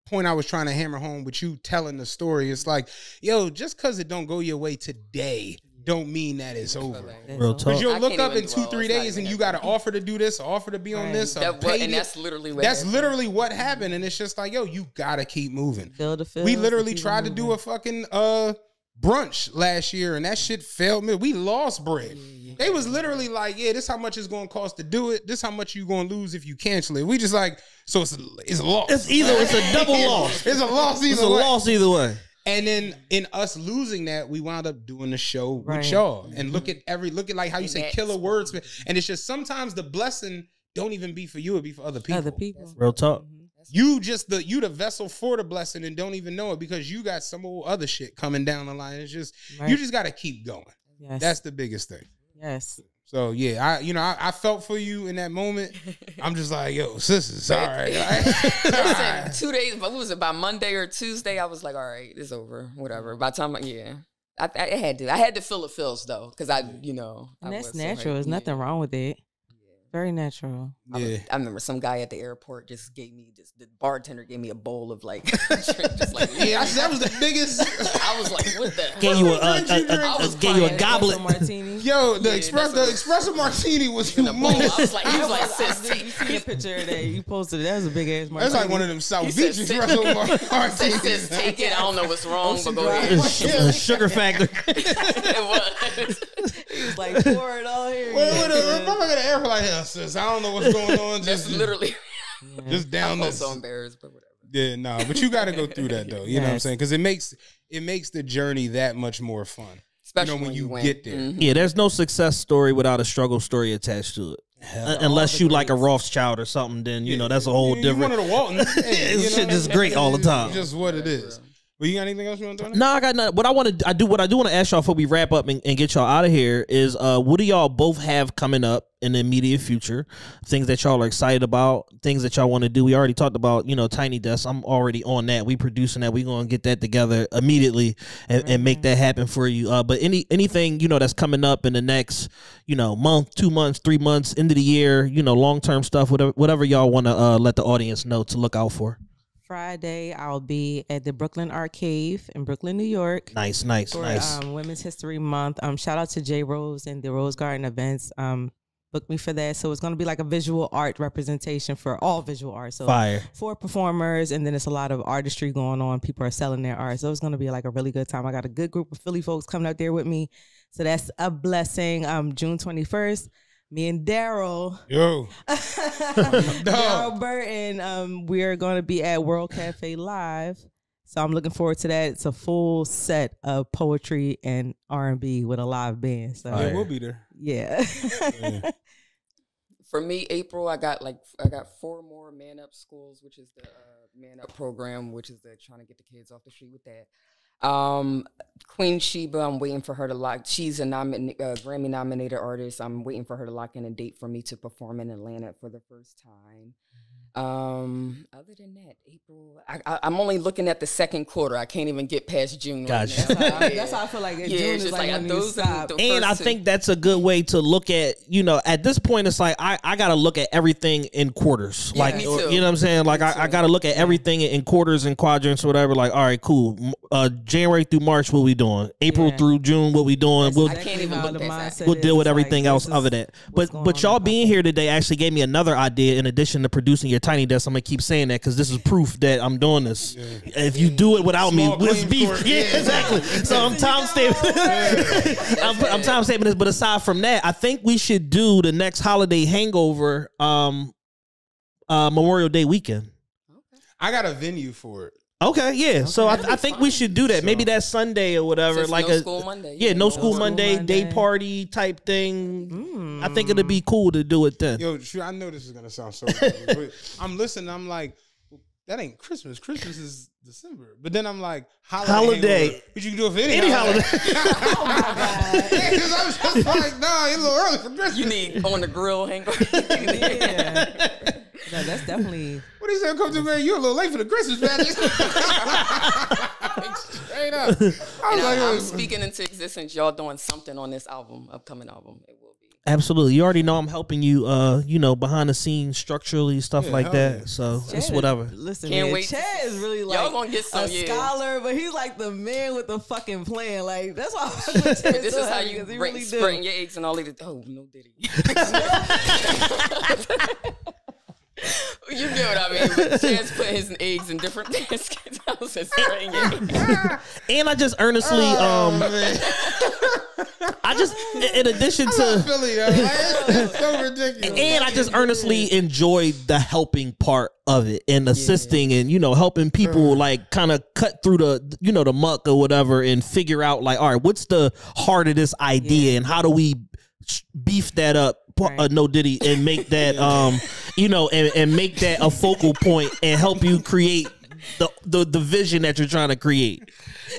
point I was trying to hammer home with you telling the story. It's like, yo, just because it don't go your way today, don't mean that it's over. Real talk. Because you'll look up in two, three days and you got to offer to do this, or offer to be on Right. this, That, what, and that's literally what That's happened. literally what happened. And it's just like, yo, you got to keep moving. Feel the feel. We literally tried to do a fucking uh brunch last year and that shit failed me. We lost bread. They was literally like, yeah, this how much it's gonna cost to do it. This how much you gonna lose if you cancel it. We just like, so it's a, it's a loss. It's either it's a double loss. It's a loss either It's a way. loss either way. And then in us losing that, we wound up doing the show Right. with y'all. And mm-hmm. look at every look at like how you say that's- killer words. And it's just sometimes the blessing don't even be for you, it be for other people. other people. Real talk. Mm-hmm. You just the you the vessel for the blessing and don't even know it because you got some old other shit coming down the line. It's just you just gotta keep going. Yes. That's the biggest thing. yes. So yeah, I you know I, I felt for you in that moment. I'm just like yo, sisters, all right. Listen, two days, but what was it by Monday or Tuesday? I was like, all right, it's over, whatever. By time, I, yeah, I, I had to, I had to feel the feels though, because I, you know, I And that's natural. There's nothing wrong with it. Very natural. I, was- yeah. I remember some guy at the airport just gave me just the bartender gave me a bowl of like, drink, just like Yeah, that was the biggest. I was like, what the? Gave you a, a, Drinks you a, a, drink? a- I was gave you a goblet. Martini. Yo, the Yeah, express the espresso martini was in a bowl. I was like, he was like, sis, you see a picture of that you posted. it. That was a big ass martini. That's like one of them South He Beach said, "Sit." espresso martinis. sis, take it. I don't know what's wrong, but go Drive. ahead. It's Sugar factor. it was. He was like, pour it all here. Wait, wait, wait, motherfucker at the airport like, yeah, sis, I don't know what's going on. Just, literally. just I down felt this. so embarrassed, but whatever. Yeah, nah, but you got to go through that though. You know what I'm saying? Because it makes it makes the journey that much more fun. Especially you know when, when you you win. get there. Mhm. Yeah, there's no success story without a struggle story attached to it. Uh, unless you like a Rothschild or something, then you know that's a whole You- you different. One of the Waltons. Hey, It's you know shit just great all the time. Just what it is. But you got anything else you want to do? No, I got nothing. What I want to I do what I do want to ask y'all before we wrap up and, and get y'all out of here is uh what do y'all both have coming up in the immediate future? Things that y'all are excited about, things that y'all want to do. We already talked about, you know, Tiny Desk. I'm already on that. We producing that. We gonna get that together immediately and, and make that happen for you. Uh but any anything, you know, that's coming up in the next, you know, month, two months, three months, end of the year, you know, long term stuff, whatever whatever y'all want to uh let the audience know to look out for. Friday, I'll be at the Brooklyn Art Cave in Brooklyn, New York. Nice, nice, for nice. um, Women's History Month. Um, shout out to Jay Rose and the Rose Garden events. Um, booked me for that. So it's going to be like a visual art representation for all visual art. So Fire. four performers, and then it's a lot of artistry going on. People are selling their art, so it's going to be like a really good time. I got a good group of Philly folks coming up there with me, so that's a blessing. Um, June twenty first. Me and Daryl, Yo, Daryl Burton, um, we're going to be at World Cafe Live. So I'm looking forward to that. It's a full set of poetry and R and B with a live band. So yeah, we'll be there. yeah. For me, April, I got like I got four more Man Up schools, which is the uh, Man Up program, which is the trying to get the kids off the street with that. Um, Queen Sheba, I'm waiting for her to lock. She's a nomin- uh, Grammy nominated artist. I'm waiting for her to lock in a date for me to perform in Atlanta for the first time. Um, other than that, April, I, I, I'm only looking at the second quarter. I can't even get past June. Gotcha. Right now. That's how I feel like Yeah, June is like, like, when those stop. and I first two. think that's a good way to look at you know at this point it's like I, I gotta look at everything in quarters Yeah, like me too. you know what I'm saying like Me I, I gotta look at everything in quarters and quadrants or whatever like all right cool uh January through March what we doing April Yeah. through June what we doing That's we'll I can't even look the that. we'll deal with It's like, everything else other than what's but but y'all being here today actually gave me another idea in addition to producing your tiny desk I'm gonna keep saying that because this is proof that I'm doing this. If you do it without Small me let's claims beef court. yeah Yeah. exactly. So I'm time stamping. I'm, I'm time stamping this but aside from that I think we should do the next holiday hangover um uh Memorial Day weekend. I got a venue for it. Okay, yeah. So I, I think we should do that. So- Maybe that Sunday or whatever, Since like no a school Monday, Yeah, yeah, no no school school Monday, day party type thing. Mm. I think it'd be cool to do it then. Yo, sure, I know this is gonna sound so. funny, but I'm listening. I'm like, that ain't Christmas. Christmas is December. But then I'm like, holiday. Holiday. But you can do it for any, Any holiday. Oh my god. Yeah, 'cause I was just like, nah, it's a little early for Christmas. You need on the grill hangover. yeah. No, that's definitely What he said, come to me, You're a little late for the Christmas party. Straight up. I was And like, I, oh, am speaking into existence. Y'all doing something on this album, upcoming album. It will be. Absolutely. You already know I'm helping you uh, you know, behind the scenes structurally, stuff Yeah, like that. yeah. So it's Chad- whatever. Listen, Can't man, wait to Chad is really like Y'all gonna get some, a yeah. scholar, but he's like the man with the fucking plan. Like that's why I fuck with Chad This so is how heavy, you 'cause he break, really do. spreading your eggs and all of the. Oh no, diddy. you get what I mean. But Chad's putting his eggs in different baskets. I was just saying it. And I just earnestly um I just in addition to Philly. Like, it's so ridiculous. and I just earnestly enjoyed the helping part of it and assisting and you know helping people like kind of cut through the you know the muck or whatever and figure out like all right what's the heart of this idea and how do we beef that up pu- uh, no diddy and make that um you know and, and make that a focal point and help you create the, the the vision that you're trying to create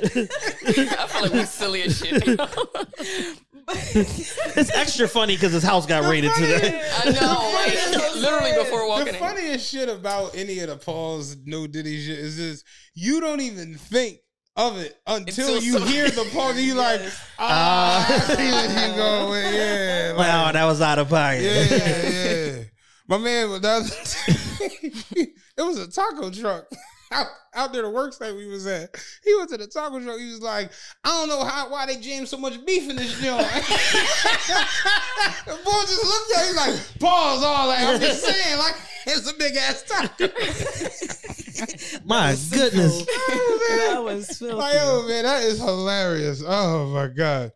I feel like we're silly as shit. it's extra funny because his house got raided today I know, like literally before walking in. The funniest shit about any of the Pauls no Diddy shit is this: you don't even think of it until Until you some- hear the pause. And you like, ah, I see where you going, yeah, like, wow that was out of pocket yeah, yeah. My man, was that it was a taco truck. Out, out there, the work site we was at. He went to the taco truck. He was like, "I don't know how why they jammed so much beef in this joint." the boy just looked at. him, He's like, "Pause all that." I'm just saying, like, it's a big ass taco. my goodness that was filthy. Like, oh man, that is hilarious. Oh my god.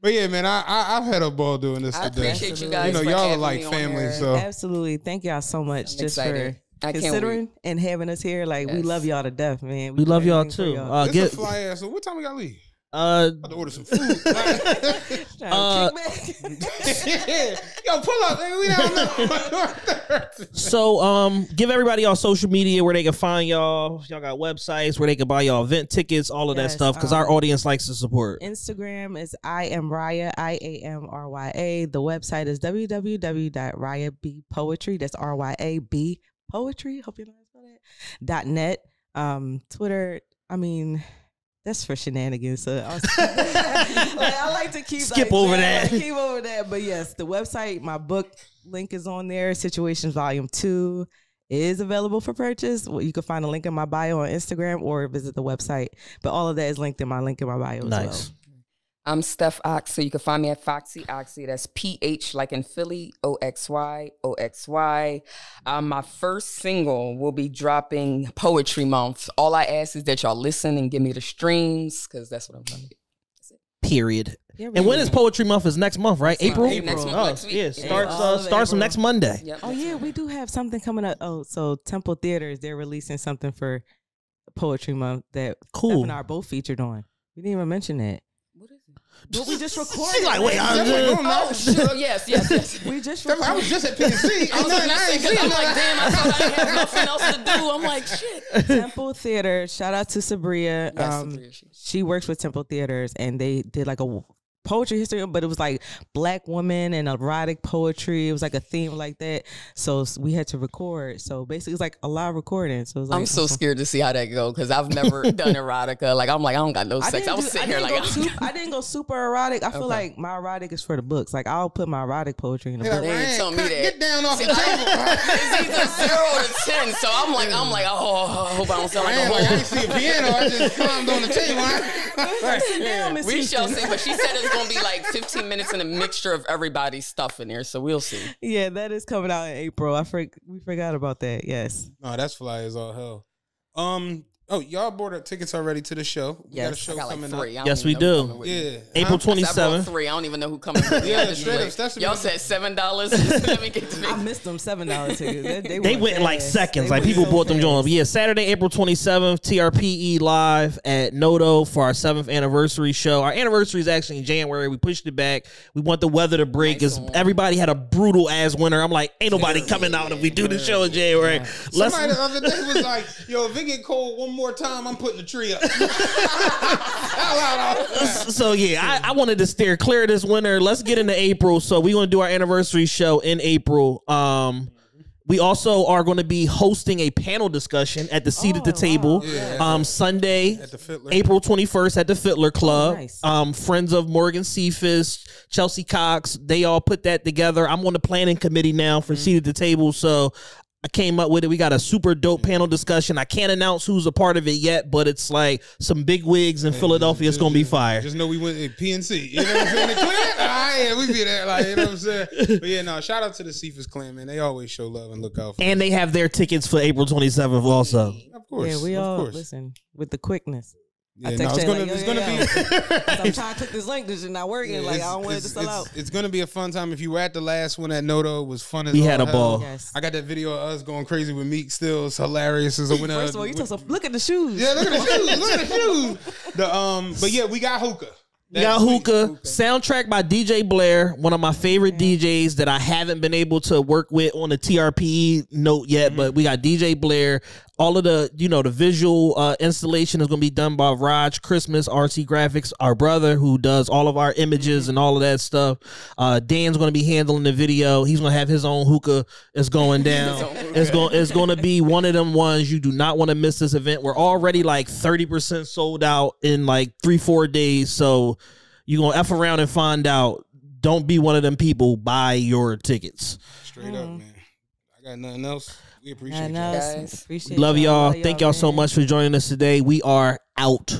But yeah, man, I, I I've had a ball doing this I today. appreciate you You guys. You know, y'all are like me family, so Absolutely. Thank y'all so much I'm just excited. for I can't considering and having us here. Like we love y'all to death, man. we do love y'all too y'all. uh, get a fly ass. So what time we got to leave? Uh, About to order some food. Uh, to kick back. yeah. Yo, pull up. nigga. We don't know. so um, give everybody y'all social media where they can find y'all. Y'all got websites where they can buy y'all event tickets, all of that stuff, because our um, audience likes to support. Instagram is I am Raya, I A M R Y A. The website is www.ryabpoetry. That's R Y A B poetry. Hope you know how to spell that. Dot net. Um, Twitter. I mean, that's for shenanigans. So I, like, I like to keep Skip like, over that. like, keep over that. But yes, the website, my book link is on there. Situations Volume Two is available for purchase. Well, you can find a link in my bio on Instagram or visit the website. But all of that is linked in my link in my bio. As well. Nice. I'm Steph Ox, so you can find me at Phoxy Oxy. That's P H like in Philly, O X Y, O X Y. Um, my first single will be dropping Poetry Month. All I ask is that y'all listen and give me the streams, because that's what I'm trying to get. Period. Yeah, And when is Poetry Month? Is next month, right? month. April. Next month, Oh, next week. yeah. Yeah. Starts All uh, starts from April. next Monday. Yep, Oh yeah, month. we do have something coming up. Oh, so Temple Theaters they're releasing something for Poetry Month that Cool. Steph and I are both featured on. We didn't even mention that. What is? But we just recorded. She's like, wait, I Steph like, just, oh, no. Oh, sure. yes, yes, yes. we just Steph, I was just at PNC. I was Ain't nothing gonna I say, ain't 'cause seen. I'm like, damn, I thought I had nothing else to do. I'm like, shit. Temple Theater. Shout out to Sabria. Yes, um, Sabria, she- she works with Temple Theaters, and they did like a w- poetry history, but it was like black women and erotic poetry. It was like a theme like that. So we had to record. So basically, it's like a live recording. So it was like I'm so scared to see how that go because I've never done erotica. Like I'm like I don't got no I sex. didn't, I, was do- sitting I here like go super, I didn't go super erotic. I feel Okay. like my erotic is for the books. Like I'll put my erotic poetry in the Hey, book. like, They tell me cut- that. Get down off See, the table. it's either zero to ten. So I'm like I'm like oh, oh, oh I hope I don't sound like Ryan, a like, I hoe. ain't see a piano. I just climbed on the table. Right? Sit down, Miss We shall see, but she said it's gonna be like 15 minutes and a mixture of everybody's stuff in there. So we'll see. Yeah, that is coming out in April. I for, we forgot about that. Yes. No, that's fly as all hell. Um. Oh, y'all bought up tickets already to the show. We got a Yes. show I got like coming three. Up. Yes, we do. coming with me. Yeah. April Huh? twenty I three. I don't even know who coming. Yeah, straight up, like, Y'all said seven dollars. Let me get the I missed them seven dollar tickets. They, they, They went in like seconds. Like people bought them joints. Yeah, Saturday, April 27th, TRPE live at Noto for our seventh anniversary show. Our anniversary is actually in January. We pushed it back. We want the weather to break Nice because one. everybody had a brutal ass winter. I'm like, ain't nobody coming out if we do the show in January. Let's Somebody the other day was like, "Yo, if it get cold one more time, I'm putting the tree up." Out loud, all the time. so yeah, I, I wanted to steer clear this winter. Let's get into April. So we want to do our anniversary show in April. Um, we also are going to be hosting a panel discussion at the seat at the Oh, table. wow. Yeah. Um, Sunday, At the April 21st at the Fitler Club. nice. Um, friends of Morgan Cephas, Chelsea Cox, they all put that together. I'm on the planning committee now for seat at the table, so I came up with it. We got a super dope panel discussion. I can't announce who's a part of it yet, but it's like some big wigs in Philadelphia. It's gonna be fire. Just know we went at PNC. You know what I'm saying? The clan? Ah, yeah, we be there. Like, you know what I'm saying? But yeah, no, shout out to the Cephas clan, man. They always show love and look out for And they have their tickets for April 27th also. Of course. Yeah, we of all course. listen with the quickness. I Yeah, text no, it's gonna, like, yo, it's yo, gonna yo. be. I'm trying to click this link. This is not working. like I don't want it to it's, sell it's, out. it's gonna be a fun time. If you were at the last one at Noto, it was fun as We had a hell. ball. Yes. I got that video of us going crazy with Meek. Still, it's hilarious. As a winner. First of all, you took some. Look at the shoes. Yeah, look at the shoes. Look at the shoes. The um, but yeah, we got hookah. We got hookah, soundtrack by DJ Blair, one of my favorite DJs that I haven't been able to work with on the TRPE note yet, but we got DJ Blair. All of the, you know, the visual uh, installation is going to be done by Raj Christmas, RC Graphics, our brother who does all of our images and all of that stuff. Uh, Dan's going to be handling the video. He's going to have his own hookah. It's going down. it's going. It's going to be one of them ones you do not want to miss. This event. We're already like thirty percent sold out in like three four days. So you gonna f around and find out. Don't be one of them people. Buy your tickets. Straight up, man. I got nothing else. We appreciate I you. know. Guys. Appreciate Love y'all. Love Thank y'all so much for joining us today. We are out.